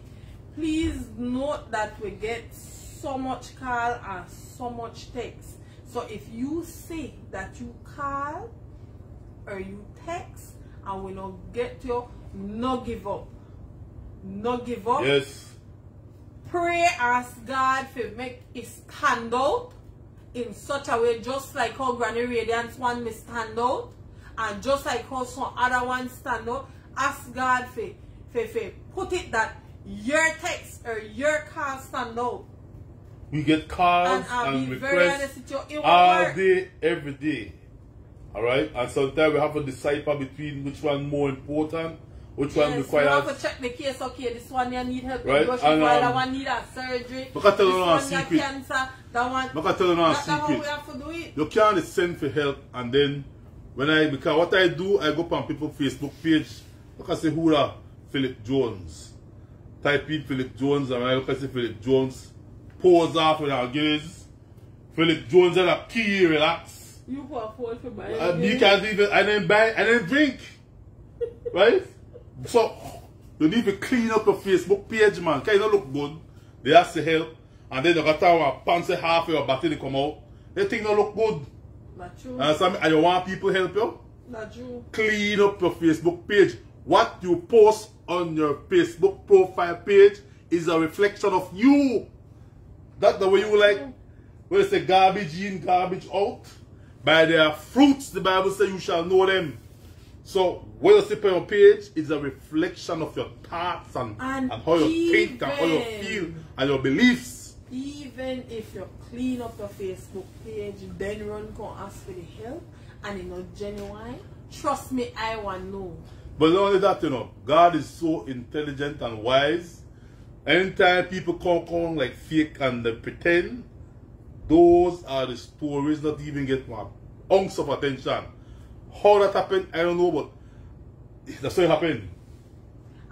Speaker 2: Please note that we get so much call and so much text. So if you say that you call or you text and we don't get you, no give up. No give up.
Speaker 1: Yes.
Speaker 2: Pray ask God to make it stand out in such a way just like how Granny Radiance one may stand out and just like how some other ones stand out ask God for, for, for put it that your text or your call stand out
Speaker 1: We get calls
Speaker 2: and I'll
Speaker 1: and, requests
Speaker 2: honest with you it will
Speaker 1: all
Speaker 2: work
Speaker 1: day, every day. Alright? And sometimes we have to decipher between which one more important, which one
Speaker 2: Yes, you have to check the case. Okay, this one you need help.
Speaker 1: Right,
Speaker 2: Right,
Speaker 1: and,
Speaker 2: that
Speaker 1: um,
Speaker 2: one need a surgery.
Speaker 1: Look at
Speaker 2: this
Speaker 1: one
Speaker 2: one
Speaker 1: secret.
Speaker 2: got cancer. That one.
Speaker 1: Look at tell you now
Speaker 2: that, that how we have to do it.
Speaker 1: You can't send for help and then when I because what I do, I go on people Facebook page. Look at say who that Philip Jones. Type in Philip Jones and I look at say Philip Jones, pose off with our gaze. Philip Jones and a key relax.
Speaker 2: You who afford for my
Speaker 1: And me can't even I didn't buy I didn't drink. Right? So you need to clean up your Facebook page, man. Can you not look good? They ask to help. And then you got to have a pants half of your battery come out. They think not look good.
Speaker 2: Not true.
Speaker 1: And, some, and you want people help you?
Speaker 2: Not true.
Speaker 1: Clean up your Facebook page. What you post on your Facebook profile page is a reflection of you. That's the way you like. When they say garbage in, garbage out. By their fruits, the Bible says you shall know them. So what you see on your page, is a reflection of your thoughts and,
Speaker 2: And
Speaker 1: and how you think and how you feel and your beliefs.
Speaker 2: Even if you clean up your Facebook page, then run come ask for the help and it's not genuine, trust me, I want to know.
Speaker 1: But not only that, you know, God is so intelligent and wise. Anytime people come come like fake and they pretend, those are the stories that even get one ounce of attention. How that happened, I don't know, but that's it happened.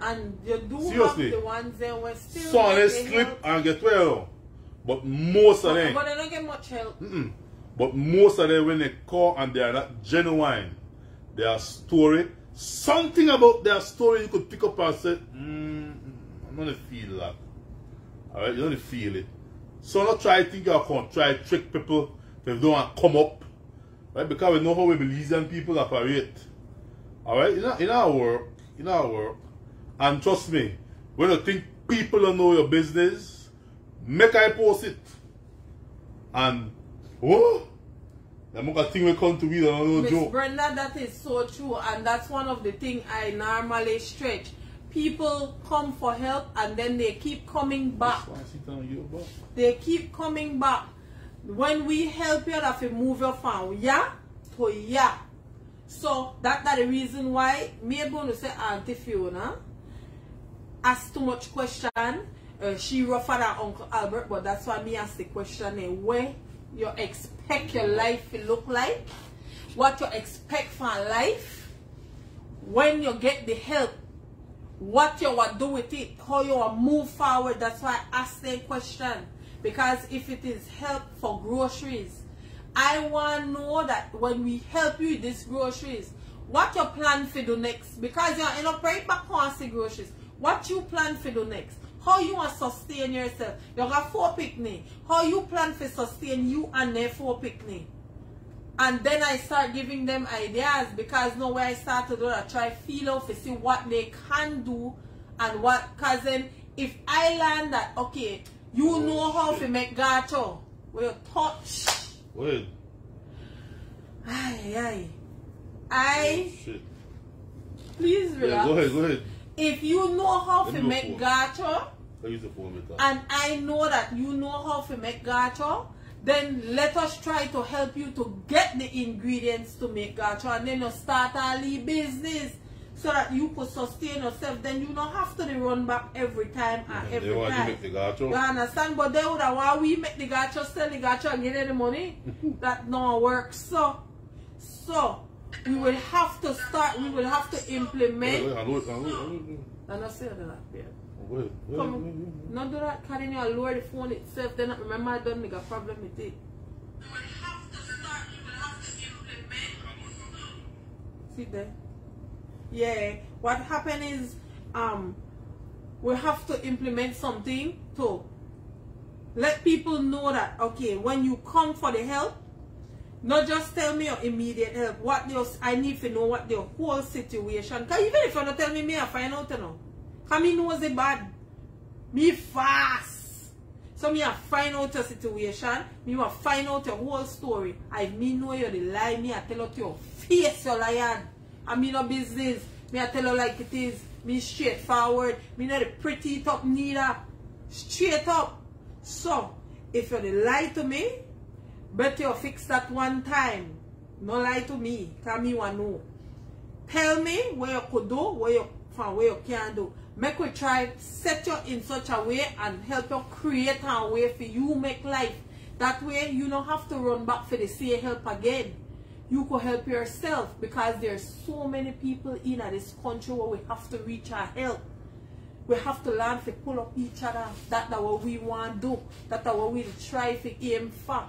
Speaker 2: And you do
Speaker 1: Seriously.
Speaker 2: have the ones there were still
Speaker 1: Some of
Speaker 2: get
Speaker 1: them
Speaker 2: the
Speaker 1: slip
Speaker 2: help,
Speaker 1: and get well. But most of them,
Speaker 2: but they don't get much help.
Speaker 1: mm-mm. but most of them when they call and they are not genuine, their story, something about their story you could pick up and say, mm, I'm gonna feel that. Alright, you don't feel it. So not try to think you can try to trick people if they don't want to come up. Right? Because we know how we believe Belizean people operate. Alright? In our, in our work, in our work, and trust me, when you think people don't know your business, make I post it. And oh the more thing will come to me, don't know
Speaker 2: Miss
Speaker 1: joke.
Speaker 2: Brenda, that is so true, and that's one of the things I normally stretch. People come for help and then they keep coming back.
Speaker 1: That's why I sit down here, bro.
Speaker 2: They keep coming back. When we help you, have to move your phone, yeah, to yeah. So that that the reason why me going to say Auntie Fiona ask too much question. Uh, she rougher than Uncle Albert, but that's why me ask the question eh, where you expect your life to look like, what you expect for life, when you get the help, what you want do with it, how you want move forward. That's why I ask the question. Because if it is help for groceries, I want to know that when we help you with these groceries, what your plan for the next. Because you're in a right back on groceries. What you plan for the next. How you want sustain yourself. You got four picnic. How you plan for sustain you and their four picnic. And then I start giving them ideas because now where I start to do that, try feel out to see what they can do and what cause if I learn that okay, you
Speaker 1: Oh,
Speaker 2: know how to make gato, where you touch
Speaker 1: Wait.
Speaker 2: ay ay. Oh, I
Speaker 1: Shit.
Speaker 2: please
Speaker 1: Yeah, go ahead, go ahead.
Speaker 2: If you know how
Speaker 1: Let
Speaker 2: to make
Speaker 1: go
Speaker 2: gato
Speaker 1: I use the phone with that.
Speaker 2: and I know that you know how to make gato, then let us try to help you to get the ingredients to make gato and then you start a business so that you could sustain yourself. Then you don't have to run back every time and
Speaker 1: They
Speaker 2: every
Speaker 1: want to
Speaker 2: time.
Speaker 1: make the gato.
Speaker 2: You understand? But they would have why we make the gacho, sell the gacho and get any money. that don't work. So, so we will have to start, we will have to implement.
Speaker 1: wait, I know it, I know it, I know it.
Speaker 2: And I say that, yeah.
Speaker 1: Wait, wait,
Speaker 2: Come,
Speaker 1: wait, wait.
Speaker 2: not do that, can you lower the phone itself, then I remember I don't make a problem with it. See there? Yeah, what happened is, um, we have to implement something to let people know that, okay, when you come for the help, not just tell me your immediate help, what your, I need to know what the whole situation, because even if you don't tell me, me I find out, you know. Because me knows it bad. Me fast. So me I find out your situation, me will find out your whole story. I me know you the lie, me I tell out your face your liar. I mean no business. Me I tell you like it is. Me straightforward. Me not the pretty it up neither. Straight up. So, if you lie to me, better you fix that one time. No lie to me. Cause me want know. Tell me what you could do, what you from where you can do. Make we try set you in such a way and help you create a way for you make life. That way you don't have to run back for the same help again. You could help yourself because there's so many people in this country where we have to reach our help. We have to learn to pull up each other. That's what we want to do. That's what we try to aim for.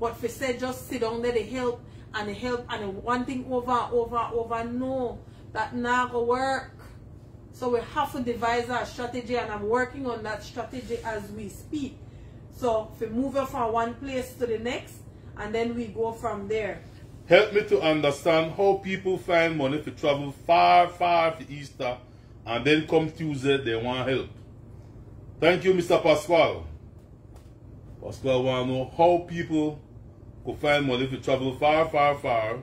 Speaker 2: But if say just sit down there, the help and help and one thing over and over and over, no, that not gonna work. So we have to devise our strategy and I'm working on that strategy as we speak. So if we move from one place to the next and then we go from there.
Speaker 1: Help me to understand how people find money to travel far, far to Easter and then come Tuesday they want help. Thank you, Mr. Pasquale. Pasquale want to know how people could find money to travel far, far, far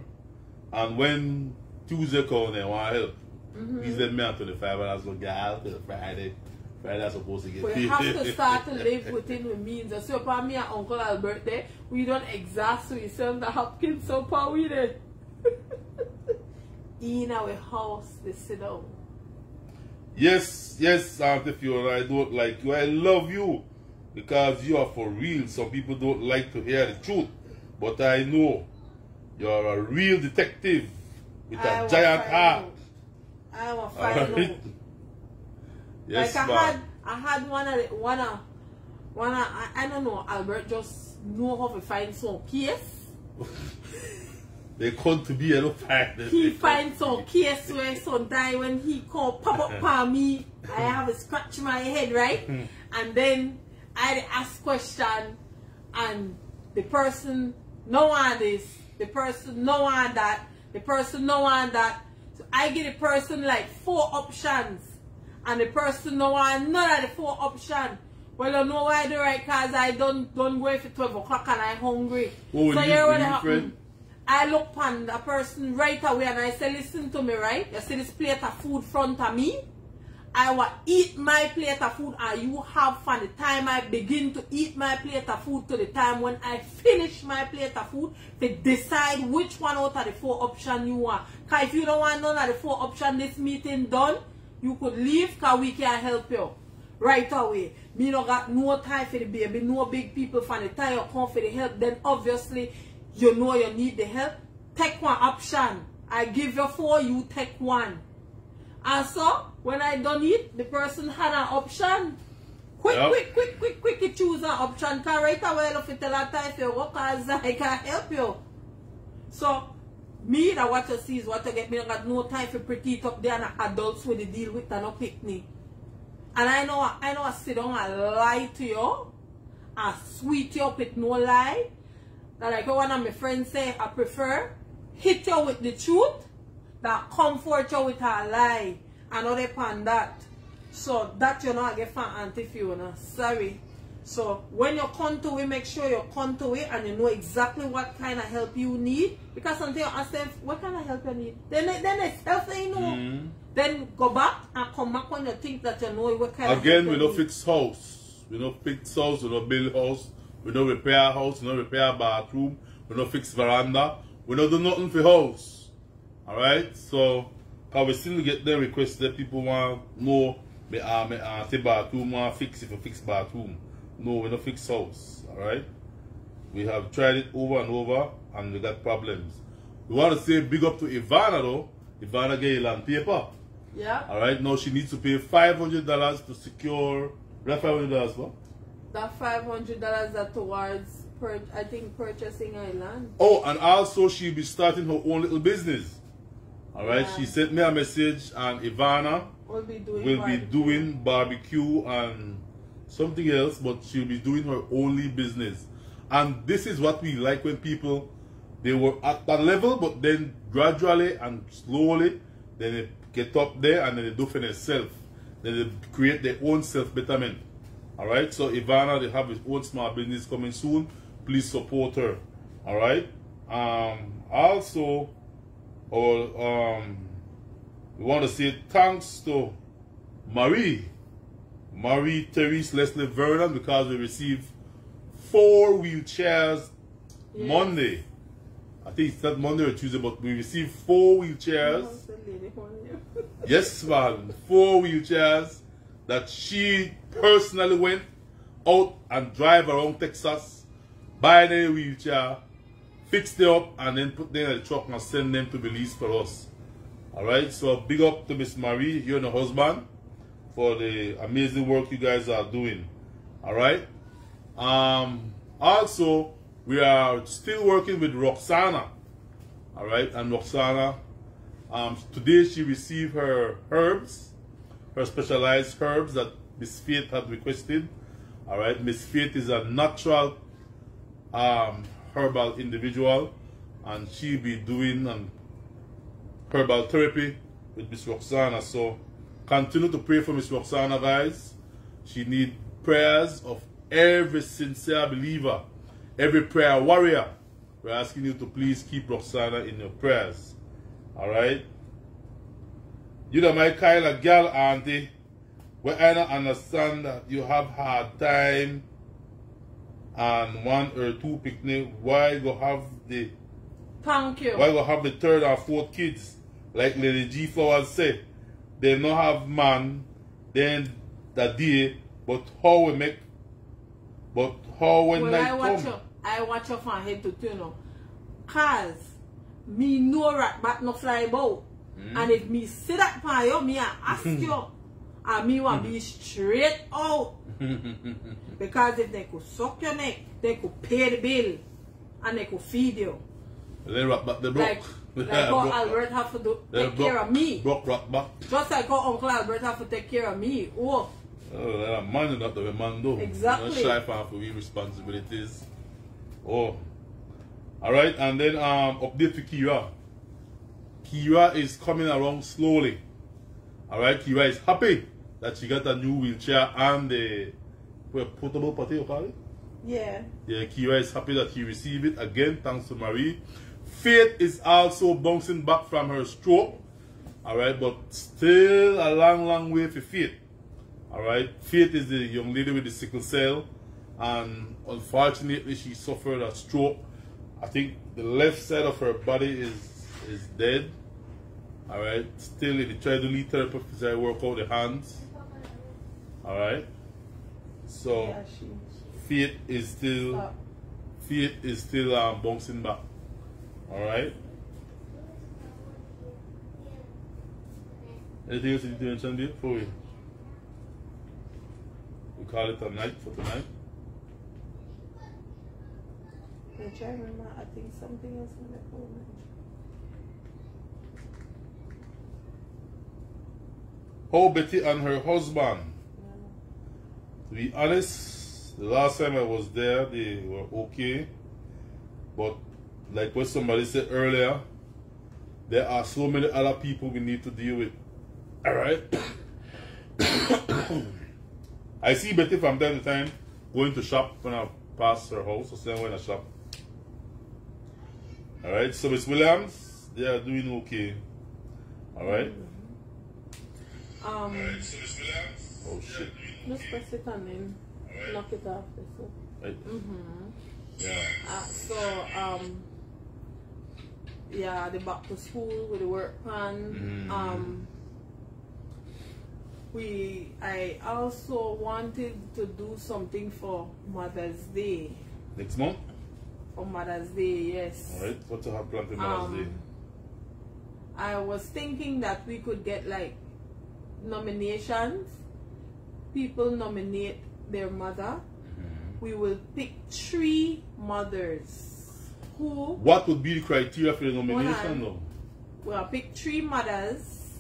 Speaker 1: and when Tuesday come they want help. Mm-hmm. Please let me on 25 dollars go get help till Friday. Friday I'm supposed to get
Speaker 2: We have to start to live within the means. So upon me and Uncle Albert there, we don't exhaust ourselves the Hopkins so far we there. In our house, they sit down.
Speaker 1: Yes, yes, Auntie Fiona, I don't like you. I love you because you are for real. Some people don't like to hear the truth, but I know you're a real detective with
Speaker 2: I
Speaker 1: a giant heart.
Speaker 2: I will find out.
Speaker 1: Yes,
Speaker 2: like I had. I had one of, the- one of, one of, I, I don't know. Albert just know how to find some case.
Speaker 1: They come to be a little find.
Speaker 2: He find some case where sometimes when he come pop up uh-huh. for me, I have a scratch in my head, right? Hmm. and then I ask question, and the person no want this, the person no want that, the person no want that. So I give the person like four options, and the person no want none of the four options. Well, I know why I do right, cause I don't don't go for twelve o'clock and I'm hungry.
Speaker 1: Oh,
Speaker 2: so
Speaker 1: you-
Speaker 2: here what
Speaker 1: you
Speaker 2: happen? I look on the person right away and I say, listen to me, right? You see this plate of food front of me? I will eat my plate of food and you have from the time I begin to eat my plate of food to the time when I finish my plate of food to decide which one out of the four options you want. Because if you don't want none of the four options this meeting done, you could leave because we can help you right away. Me no got no time for the baby, no big people from the time you come for the help, then obviously you know you need the help. Take one option. I give you four, you take one. And so when I done it, the person had an option. Quick,
Speaker 1: Yep.
Speaker 2: quick, quick, quick, quick, you choose an option. Cause right away, if you tell her time if you work as I can help you. So me that what you see is what you get. Me don't got no time for pretty it up there and adults when they deal with and no picnic. And I know I know I sit down and lie to you and sweet you up with no lie. That like one of my friends say I prefer hit you with the truth that comfort you with a lie. And other upon that. So that you know I get from Auntie Fiona. Sorry. So when you come to it, make sure you come to it and you know exactly what kind of help you need. Because sometimes you ask them, what kind of help you need? Then they, then they self they know.
Speaker 1: Mhm.
Speaker 2: Then go back and come back when you think that you know what kind
Speaker 1: Again,
Speaker 2: of
Speaker 1: we
Speaker 2: help
Speaker 1: don't fix house. We don't fix house, we don't build house, we don't repair house, we don't repair bathroom, we don't fix veranda, we don't do nothing for house. Alright? So, cause we still get the request that people want more. me uh, me uh, say bathroom want fix if you fix bathroom. No, we don't fix house. Alright? We have tried it over and over and we got problems. we want to say big up to Ivana though. Ivana get land paper.
Speaker 2: Yeah.
Speaker 1: All right. Now she needs to pay five hundred dollars to secure. That five hundred dollars for?
Speaker 2: That five hundred dollars are towards, I think, purchasing a land.
Speaker 1: Oh, and also she'll be starting her own little business. All right.
Speaker 2: Yeah.
Speaker 1: She sent me a message, and Ivana
Speaker 2: We'll be doing.
Speaker 1: will be doing barbecue and something else, but she'll be doing her only business. And this is what we like when people they were at that level, but then gradually and slowly, then they get up there and then they do for themselves. Then they create their own self betterment. All right. So Ivana, they have his own small business coming soon. Please support her. All right. Um. Also, or um, we want to say thanks to Marie, Marie Therese Leslie Vernon, because we received four wheelchairs. Monday. I think it's not Monday or Tuesday, but we received four wheelchairs.
Speaker 2: How's the lady on you?
Speaker 1: Yes, man. Four wheelchairs that she personally went out and drive around Texas, buy the wheelchair, fix them up, and then put them in the truck and send them to Belize for us. Alright, so big up to Miss Marie, you and her husband, for the amazing work you guys are doing. Alright? Um, also, we are still working with Roxana. Alright, and Roxana, um, today she received her herbs, her specialized herbs that Miss Faith had requested. All right, Miss Faith is a natural um, herbal individual, and she'll be doing um, herbal therapy with Miss Roxana. So continue to pray for Miss Roxana, guys. She need prayers of every sincere believer, every prayer warrior. We're asking you to please keep Roxana in your prayers. All right. You know, my kind of girl, auntie, where I don't understand that you have hard time and one or two picnic, why go have the
Speaker 2: Thank you.
Speaker 1: why go have the third or fourth kids? Like Lady G Flowers say, they not have man, then the day, but how we make but how when
Speaker 2: well,
Speaker 1: night
Speaker 2: I watch
Speaker 1: come?
Speaker 2: you. I watch you from head to toe now. Cause me know rat but no fly about.
Speaker 1: Hmm?
Speaker 2: And if me see that pan you, me I ask you. And me want be straight out. because if they could suck your neck, they could pay the bill. And they could feed you.
Speaker 1: They rock back the broke.
Speaker 2: Like, like how Albert have to do,
Speaker 1: They
Speaker 2: take care of me.
Speaker 1: Broke rock back.
Speaker 2: Just like how Uncle Albert have to take care of me. Oh,
Speaker 1: Oh, that a man not the man do.
Speaker 2: Exactly.
Speaker 1: Not shy for for we responsibilities. Oh. Alright, and then um update to Kira. Kira is coming along slowly. Alright, Kira is happy that she got a new wheelchair and the well, portable potty you call it?
Speaker 2: yeah.
Speaker 1: Yeah, Kira is happy that he received it again, thanks to Marie. Faith is also bouncing back from her stroke. Alright, but still a long, long way for Faith. Alright, Faith is the young lady with the sickle cell, and unfortunately, she suffered a stroke. I think the left side of her body is is dead. Alright, still in the tridolite therapy, I work out the hands. Alright, so.
Speaker 2: Yeah, she.
Speaker 1: Faith is still. Faith is still um, bouncing back. All right. Anything else you do in mention for before we call it a night for tonight?
Speaker 2: I'm trying to remember. I think something else in that moment.
Speaker 1: How Betty and her husband. To be honest, the last time I was there, they were okay. But like what somebody said earlier, there are so many other people we need to deal with. Alright? I see Betty from time to time going to shop when I pass her house or say when I shop. Alright, so Miss Williams, they are doing okay. Alright?
Speaker 2: Um,
Speaker 1: Oh shit.
Speaker 2: just press it and then knock it off. So,
Speaker 1: Right? Yeah.
Speaker 2: uh, so um, yeah, the back to school with the work plan.
Speaker 1: Mhm.
Speaker 2: Um, we I also wanted to do something for Mother's Day
Speaker 1: Next month?
Speaker 2: for Mother's Day, yes.
Speaker 1: Alright, what to have planned for Mother's
Speaker 2: Um,
Speaker 1: Day?
Speaker 2: I was thinking that we could get like nominations. People nominate their mother.
Speaker 1: Mm-hmm.
Speaker 2: We will pick three mothers who
Speaker 1: What would be the criteria for the nomination though?
Speaker 2: We'll pick three mothers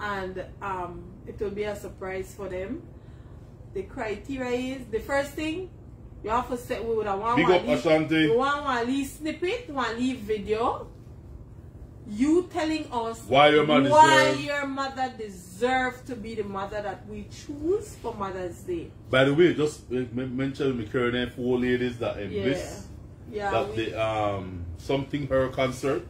Speaker 2: and um, it will be a surprise for them. The criteria is the first thing you have to set we would have one
Speaker 1: Big
Speaker 2: one
Speaker 1: up
Speaker 2: leave-
Speaker 1: Ashanti.
Speaker 2: we want one leave snippet, one leave video. You telling us
Speaker 1: Why your mother
Speaker 2: why
Speaker 1: deserve-
Speaker 2: your mother deserve to be the mother that we choose for Mother's Day.
Speaker 1: By the way, just mention the current four ladies that in
Speaker 2: Yeah.
Speaker 1: this
Speaker 2: Yeah,
Speaker 1: that
Speaker 2: we,
Speaker 1: the um something her concert.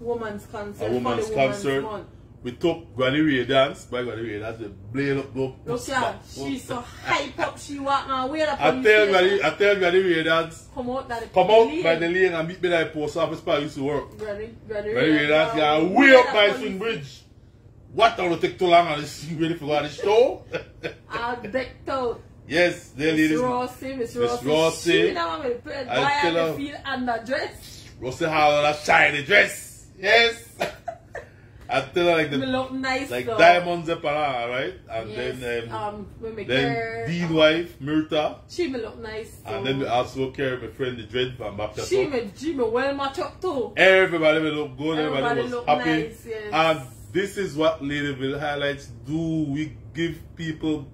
Speaker 2: woman's concert
Speaker 1: A woman's
Speaker 2: the woman's
Speaker 1: concert. We took Granny Ray dance by Granny Ray dance. We blade up the
Speaker 2: Look at she's so hype up. She walk and wear up
Speaker 1: I
Speaker 2: the
Speaker 1: tell. Granny, I tell Granny Ray dance.
Speaker 2: Come out that
Speaker 1: Come out by the lane and meet me at the post office where I used to work.
Speaker 2: Granny, granny,
Speaker 1: Granny Ray dance, yeah, way up by Swing Bridge. What don't take too long on this ready for the show?
Speaker 2: All decked out.
Speaker 1: Yes, they
Speaker 2: Miss
Speaker 1: ladies.
Speaker 2: Rossi, Miss Rossi.
Speaker 1: Rossi.
Speaker 2: She now want me to play
Speaker 1: I
Speaker 2: buy
Speaker 1: tell
Speaker 2: her
Speaker 1: her-
Speaker 2: the feel underdress.
Speaker 1: Rosie that shiny dress. Yes. I tell her like the
Speaker 2: look nice
Speaker 1: like
Speaker 2: though.
Speaker 1: diamonds up her, right? And
Speaker 2: Yes,
Speaker 1: then um,
Speaker 2: um, we make
Speaker 1: then
Speaker 2: her.
Speaker 1: Dean wife, Myrta.
Speaker 2: She me look nice.
Speaker 1: And then we also carry my friend the Dread from Baptist.
Speaker 2: She me, she me well match up too.
Speaker 1: Everybody will look good, everybody,
Speaker 2: Everybody
Speaker 1: was
Speaker 2: look
Speaker 1: happy.
Speaker 2: nice, yes.
Speaker 1: And this is what Ladyville highlights do. We give people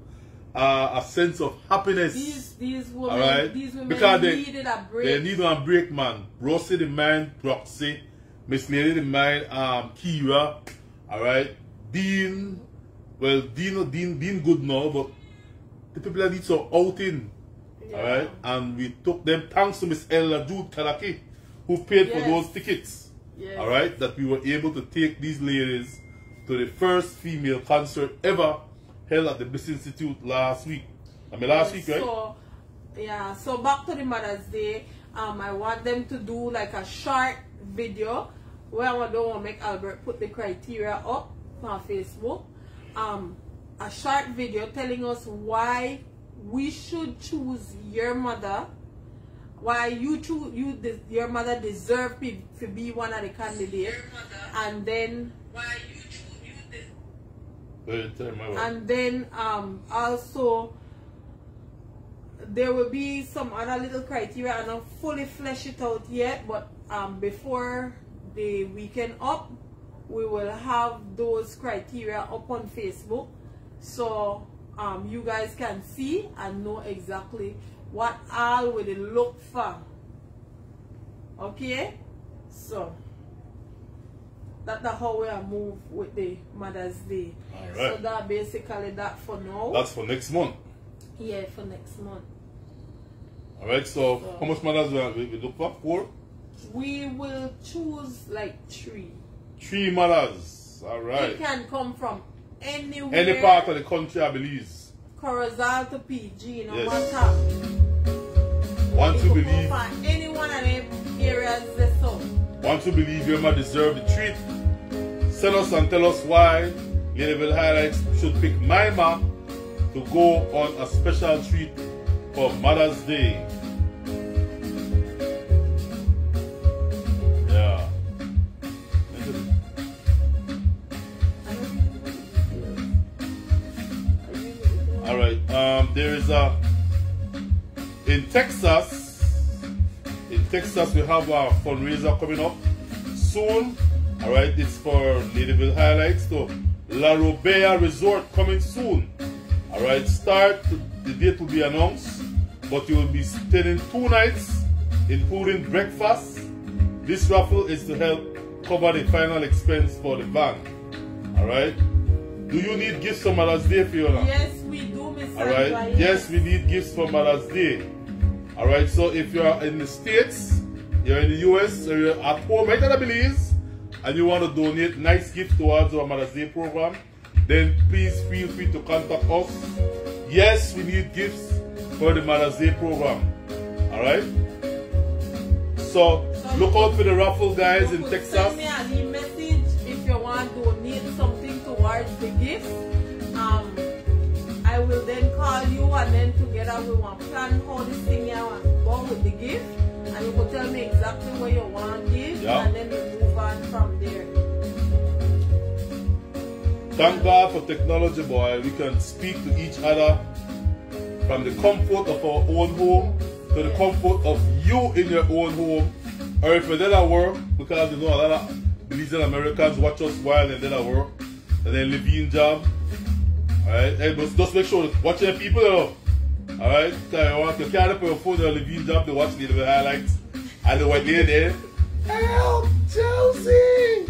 Speaker 1: uh, a sense of happiness.
Speaker 2: These these women,
Speaker 1: Alright?
Speaker 2: these women
Speaker 1: Because they-
Speaker 2: needed a break.
Speaker 1: They need one break, man. Rosie the mind, Roxy, Miss Lady the mind, um, Kira, alright, Dean, well, Dean, Dean, Dean good now, but the people that need some outing,
Speaker 2: Yeah.
Speaker 1: alright, and we took them thanks to Miss Ella Jude Kalaki, who paid for those tickets,
Speaker 2: Yes.
Speaker 1: alright, that we were able to take these ladies to the first female concert ever held at the Bliss Institute last week. I mean, last week, right?
Speaker 2: So, yeah, so back to the Mother's Day, um, I want them to do like a short video where I don't want to make Albert put the criteria up on Facebook. Um, a short video telling us why we should choose your mother, why you choose you de- your mother deserve to, to be one of the candidates, and then why you and then um also there will be some other little criteria. I don't fully flesh it out yet but um before the weekend up we will have those criteria up on Facebook. So um you guys can see and know exactly what all will look for. Okay? So that's how we are move with the Mother's Day. So that basically that for now.
Speaker 1: That's for next month.
Speaker 2: yeah, for next month.
Speaker 1: All right. So,
Speaker 2: So-
Speaker 1: how much mothers we, we look for? Four,
Speaker 2: We will choose like three.
Speaker 1: three mothers. All right.
Speaker 2: It can come from anywhere.
Speaker 1: Any part of the country, I believe.
Speaker 2: Corozal to PG, no
Speaker 1: Yes.
Speaker 2: matter.
Speaker 1: To
Speaker 2: could
Speaker 1: believe,
Speaker 2: come from any one of them areas they so.
Speaker 1: Want to believe mother deserve the treat. Send us and tell us why Ladyville Highlights should pick my ma to go on a special treat for Mother's Day. Yeah. All right. Um, there is a in Texas. Texas, we have our fundraiser coming up soon. All right, it's for Ladyville highlights. So La Robea Resort coming soon. All right, start. The date will be announced, but you will be staying two nights, including breakfast. This raffle is to help cover the final expense for the van. All right. Do you need gifts for Mother's Day, Fiona?
Speaker 2: Yes, we do, Miss
Speaker 1: All right. Yes, we need gifts for Mother's Day. All right. So if you're in the states, you're in the US, or you're at home right at Belize, and you want to donate nice gifts towards our Mother's Day program, then please feel free to contact us. Yes, we need gifts for the Mother's Day program. All right. So look out for the raffle, guys,
Speaker 2: You
Speaker 1: in Texas.
Speaker 2: Send me an e-message if you want to donate something towards the gift. Um, will then call you and then together we want plan how this thing here want go with the gift. And you could tell me exactly what you want to give,
Speaker 1: Yeah.
Speaker 2: and then we move on from there.
Speaker 1: Thank God for technology, boy. We can speak to each other from the comfort of our own home to the comfort of you in your own home. Or if you're there at work, because you know a lot of Belizean Americans watch us while they're there at work, and then living job. Alright? Hey, but just make sure, watch your people, you know. Alright? Because you want to carry up your phone or living job to watch the little highlights. And the white lady there. Help, Josie!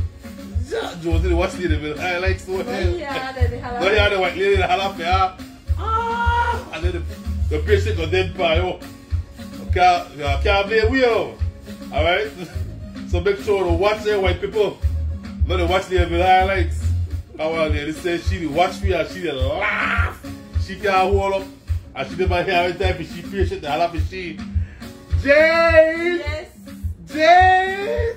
Speaker 1: Jo- Josie, they watch the highlights. So
Speaker 2: But
Speaker 1: hell.
Speaker 2: yeah, then they have
Speaker 1: But yeah, the white lady that holla for ya. Ah! And then the, the patient got dead by you. Can't, you can't blame we yo. Alright? So make sure to watch the white people. Not to watch the highlights. How well they say she dey watch me and she dey laugh. She can't hold up. And she never hear every time she patient they holla for she. Jane!
Speaker 2: Yes,
Speaker 1: Jane!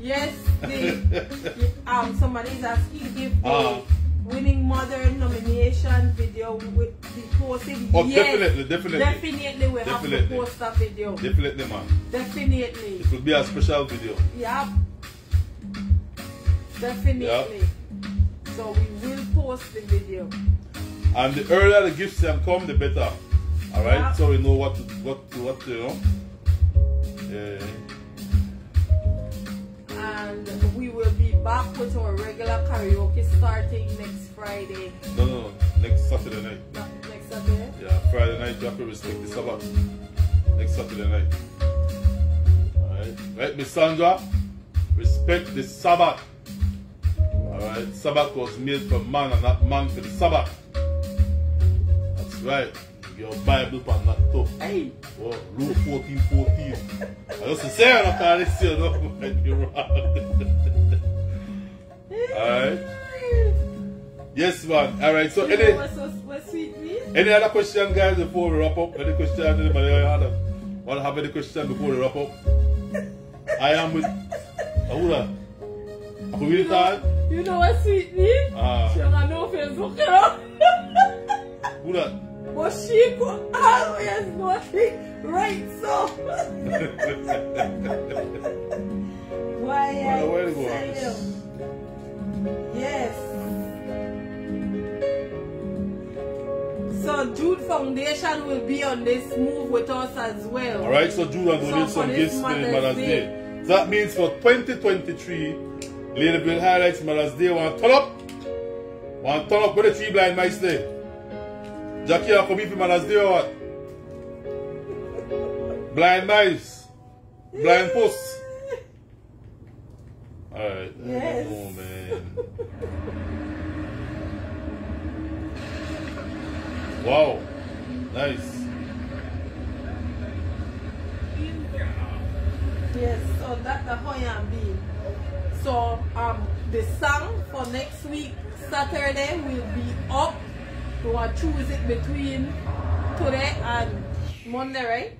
Speaker 2: yes. The, um, somebody is asking if the
Speaker 1: Ah.
Speaker 2: winning mother nomination video will be posted.
Speaker 1: Oh,
Speaker 2: yes,
Speaker 1: definitely, definitely.
Speaker 2: Definitely, we have to post that video.
Speaker 1: Definitely man.
Speaker 2: Definitely.
Speaker 1: It will be a special video.
Speaker 2: Yep. Definitely. So we will post the video.
Speaker 1: And the earlier the gifts can come, the better. All right,
Speaker 2: Yeah.
Speaker 1: so we know what to, what to, what to, you know. Yeah.
Speaker 2: And we will be back with our regular karaoke starting next Friday.
Speaker 1: No, no, no. Next Saturday night.
Speaker 2: Not next Saturday.
Speaker 1: Yeah, Friday night you have to respect the Sabbath. Next Saturday night. All right, right, Miss Sandra. Respect the Sabbath. All right, Sabbath was made for man and not man for the Sabbath. That's right. Your Bible pan that top.
Speaker 2: Hey.
Speaker 1: Oh, Luke 14, 14. I to say it, I see it, no, be wrong. Alright. Yes, man. Alright, so
Speaker 2: You
Speaker 1: any,
Speaker 2: what's so sweet means?
Speaker 1: any other question, guys, before we wrap up? Any question, anybody other? Want to have any question before we wrap up? I am with, uh, who that? Are we really tired?
Speaker 2: You know what sweet means?
Speaker 1: Ah,
Speaker 2: She don't know Facebook, you know?
Speaker 1: who that?
Speaker 2: But she could always nothing right so. Why
Speaker 1: Well,
Speaker 2: tell you. Yes. So Jude Foundation will be on this move with us as well.
Speaker 1: Alright, so Jude and
Speaker 2: So
Speaker 1: donate some gifts to
Speaker 2: Mother's
Speaker 1: Mother's
Speaker 2: Day.
Speaker 1: Day. That means for 2023, Ladyville Highlights Mother's Day, to turn up? To turn up with the three blind mice there? Jackie, are coming for Mother's Day or what? Blind mice. Blind posts. Alright.
Speaker 2: Yes.
Speaker 1: Oh man. wow. Nice.
Speaker 2: Yes, so that's the Hoyan bean. So um the song for next week, Saturday, will be up. We want to choose it between today and Monday, right?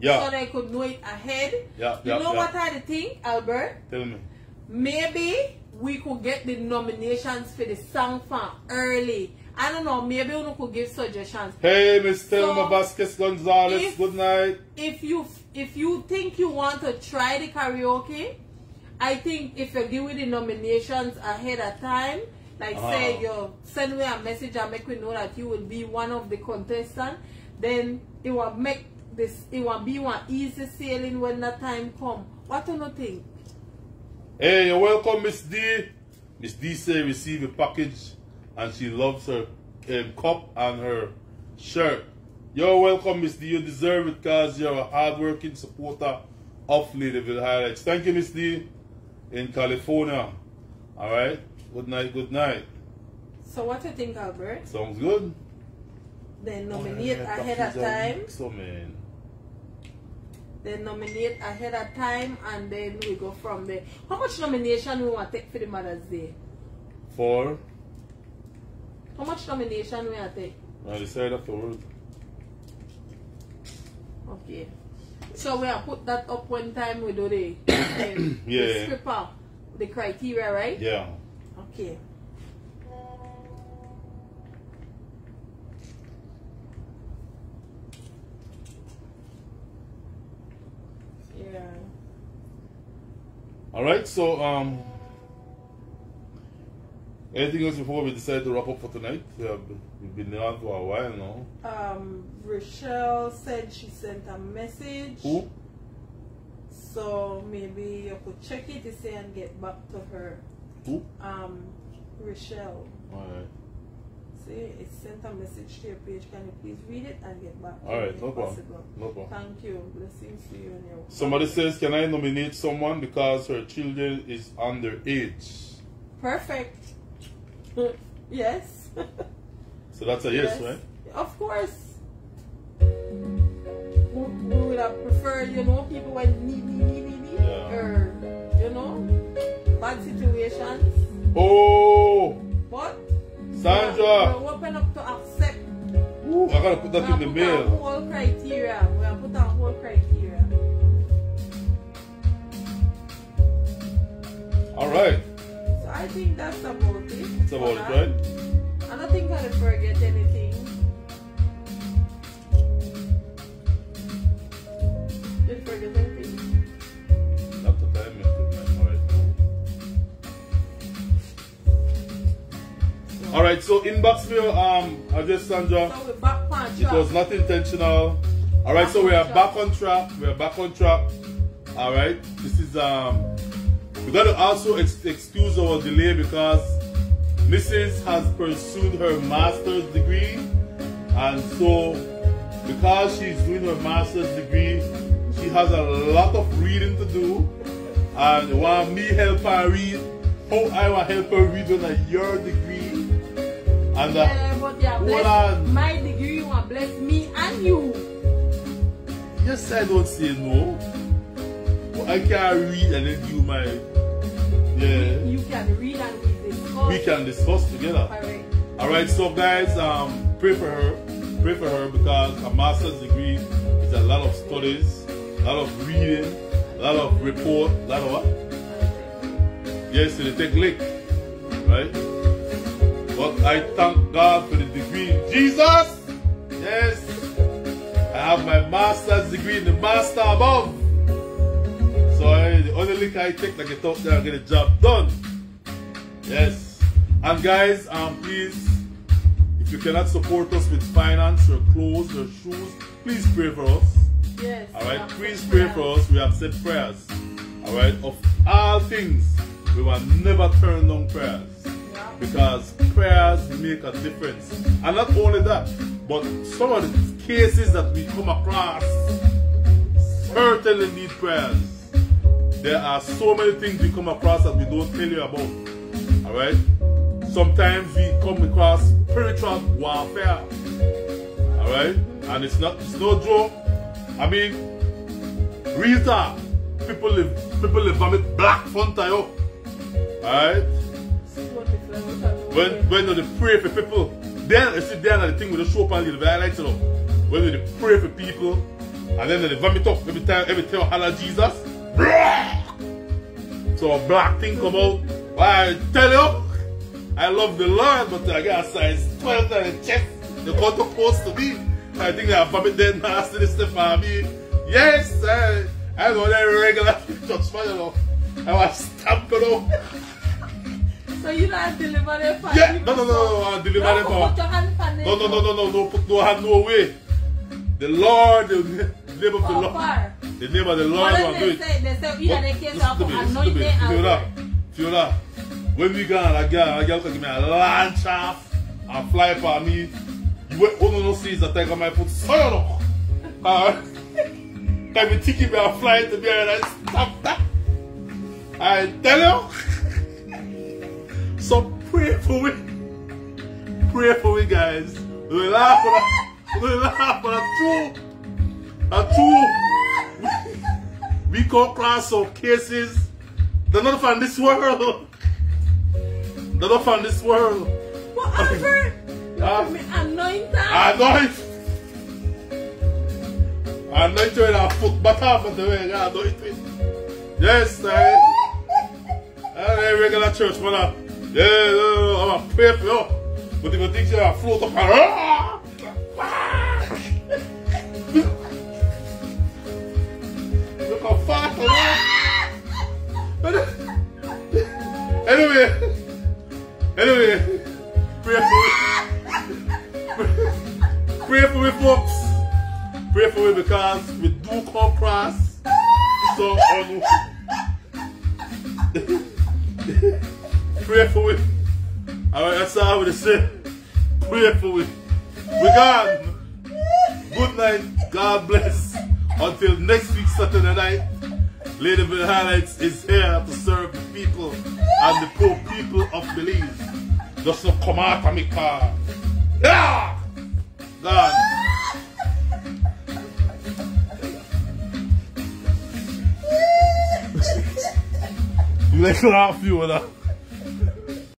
Speaker 1: Yeah.
Speaker 2: So they could know it ahead.
Speaker 1: Yeah,
Speaker 2: You
Speaker 1: yeah,
Speaker 2: know
Speaker 1: yeah.
Speaker 2: what I think, Albert?
Speaker 1: Tell me.
Speaker 2: Maybe we could get the nominations for the song from early. I don't know, maybe we could give suggestions.
Speaker 1: Hey, Miss
Speaker 2: So,
Speaker 1: Vasquez Gonzalez,
Speaker 2: if-
Speaker 1: good night.
Speaker 2: if you if you think you want to try the karaoke, I think if you give me the nominations ahead of time, like say
Speaker 1: Ah.
Speaker 2: you send me a message and make me know that you will be one of the contestants, then it will make this it will be one easy sailing when that time come. What do you think?
Speaker 1: Hey, you're welcome, Miss D. Miss D say receive a package and she loves her um, cup and her shirt. You're welcome, Miss D. You deserve it because you're a hardworking supporter of Ladyville Highlights. Thank you, Miss D. In California. All right. Good night. Good night.
Speaker 2: So what do you think, Albert?
Speaker 1: Sounds good.
Speaker 2: Then nominate
Speaker 1: Oh, yeah,
Speaker 2: ahead of time.
Speaker 1: So oh, man.
Speaker 2: Then nominate ahead of time and then we go from there. How much nomination we want to take for the Mother's Day?
Speaker 1: For
Speaker 2: How much nomination we want to take?
Speaker 1: I decided afterwards.
Speaker 2: Okay. So we have put that up one time we do the, the,
Speaker 1: Yeah.
Speaker 2: the scripper, the criteria, right?
Speaker 1: Yeah.
Speaker 2: Okay. Yeah.
Speaker 1: All right, so um, anything else before we decide to wrap up for tonight? We we've been on for a while now.
Speaker 2: Um, Rochelle said she sent a message.
Speaker 1: Who?
Speaker 2: So maybe you could check it to see and get back to her.
Speaker 1: Who?
Speaker 2: Um, Rochelle.
Speaker 1: All right.
Speaker 2: See, it sent a message to your page. Can you please read it and get back to
Speaker 1: All
Speaker 2: me
Speaker 1: right,
Speaker 2: if
Speaker 1: no problem.
Speaker 2: possible?
Speaker 1: No problem.
Speaker 2: Thank you. Blessings to you and your
Speaker 1: Somebody says, can I nominate someone because her children is underage?
Speaker 2: Perfect. yes.
Speaker 1: So that's a yes,
Speaker 2: Yes.
Speaker 1: right?
Speaker 2: Of course. We, we would have preferred, you know, people when need, need, need, need, need,
Speaker 1: Yeah.
Speaker 2: or, you know, bad situations.
Speaker 1: Oh,
Speaker 2: But
Speaker 1: Sandra.
Speaker 2: we're open up to accept.
Speaker 1: Ooh, I gotta put that in the
Speaker 2: We have put a
Speaker 1: mail.
Speaker 2: whole criteria. We have put a whole criteria.
Speaker 1: All right,
Speaker 2: So I think that's about it.
Speaker 1: that's about it, right?
Speaker 2: I don't think I forget anything. Did forget anything?
Speaker 1: Not that I meant to my right now. All right, so inbox me um address, Sandra.
Speaker 2: So we're back on
Speaker 1: It was not intentional. All right, so we are back on track. We are back on track. All right, this is um. We got to also ex- excuse our delay because Mrs. has pursued her master's degree, and so because she's doing her master's degree, she has a lot of reading to do, and while me help her read. How I want help her read on a year degree, and uh,
Speaker 2: Yeah, but yeah,
Speaker 1: Hold
Speaker 2: bless my degree want bless me and you.
Speaker 1: Yes, I don't say no. But I can read and then you my yeah.
Speaker 2: You can read and we
Speaker 1: can discuss together. Alright, so guys, um pray for her. Pray for her because a master's degree is a lot of studies, a lot of reading, a lot of report, a lot of what? Yes, they take lick. Right? But I thank God for the degree. Jesus! Yes! I have my master's degree in the master above. So I, the only lick I take, like I thought there, I get the job done. Yes. And guys, um, please, if you cannot support us with finance or clothes or shoes, please pray for us.
Speaker 2: Yes.
Speaker 1: Alright, please pray
Speaker 2: prayer.
Speaker 1: for us. We accept prayers. Alright, of all things, we will never turn down prayers
Speaker 2: Yeah.
Speaker 1: because prayers make a difference. And not only that, but some of the cases that we come across certainly need prayers. There are so many things we come across that we don't tell you about. Alright? Sometimes we come across spiritual warfare. Alright? And it's not it's no joke. I mean, real talk. People live people live vomit black you. Alright? When when they pray for people, then you see then the thing with the show up and the highlights you know. When they pray for people and then they vomit up every time every time holler Jesus. So a black thing come out. I tell you, I love the Lord, but I got a size 12 on the chest. The got to post to me. I think that vomit dead nasty this stuff for me. Yes, I, I go there regular man, you know. I was stamping out.
Speaker 2: So you don't deliver them for
Speaker 1: Yeah, no, no, no, no, I deliver them for-
Speaker 2: Put your hand on it.
Speaker 1: No, no, no, no, no, no, put no hand, no way. The Lord, the name of the Lord. The name of the Lord will do
Speaker 2: they
Speaker 1: it.
Speaker 2: say? They say we are the case of
Speaker 1: to me, listen to
Speaker 2: anointing and
Speaker 1: Fiona. Fiona, when we gone, a girl, a girl can give me a launch off and fly for me. You wait, oh no, no, see, that I got my foot soil up. Can be thinking me a fly to me and I stop that. I tell you. so pray for me. Pray for me, guys. We laugh at we laugh at true, a true. We come across some cases. They're not from this world. They're not from this world.
Speaker 2: But Albert, you
Speaker 1: Ah.
Speaker 2: give me anointing.
Speaker 1: Anoint. Anoint you in a foot bottom of the way. Anoint it. Yes, sir. I'm a regular church man. uh, Yeah, yeah, I'm a pray for you. But if you think you're a float up and. Look how fast I am. Anyway, anyway, pray for pray for me, folks. Pray for me because we do come cross. So on. pray for me. Alright, that's all I would say. Pray for me. We gone. Good night. God bless. Until next week, Saturday night. Ladyville Highlights is here to serve the people and the poor people of Belize. Just to come out of my car. Yeah! God. you like laugh you or not?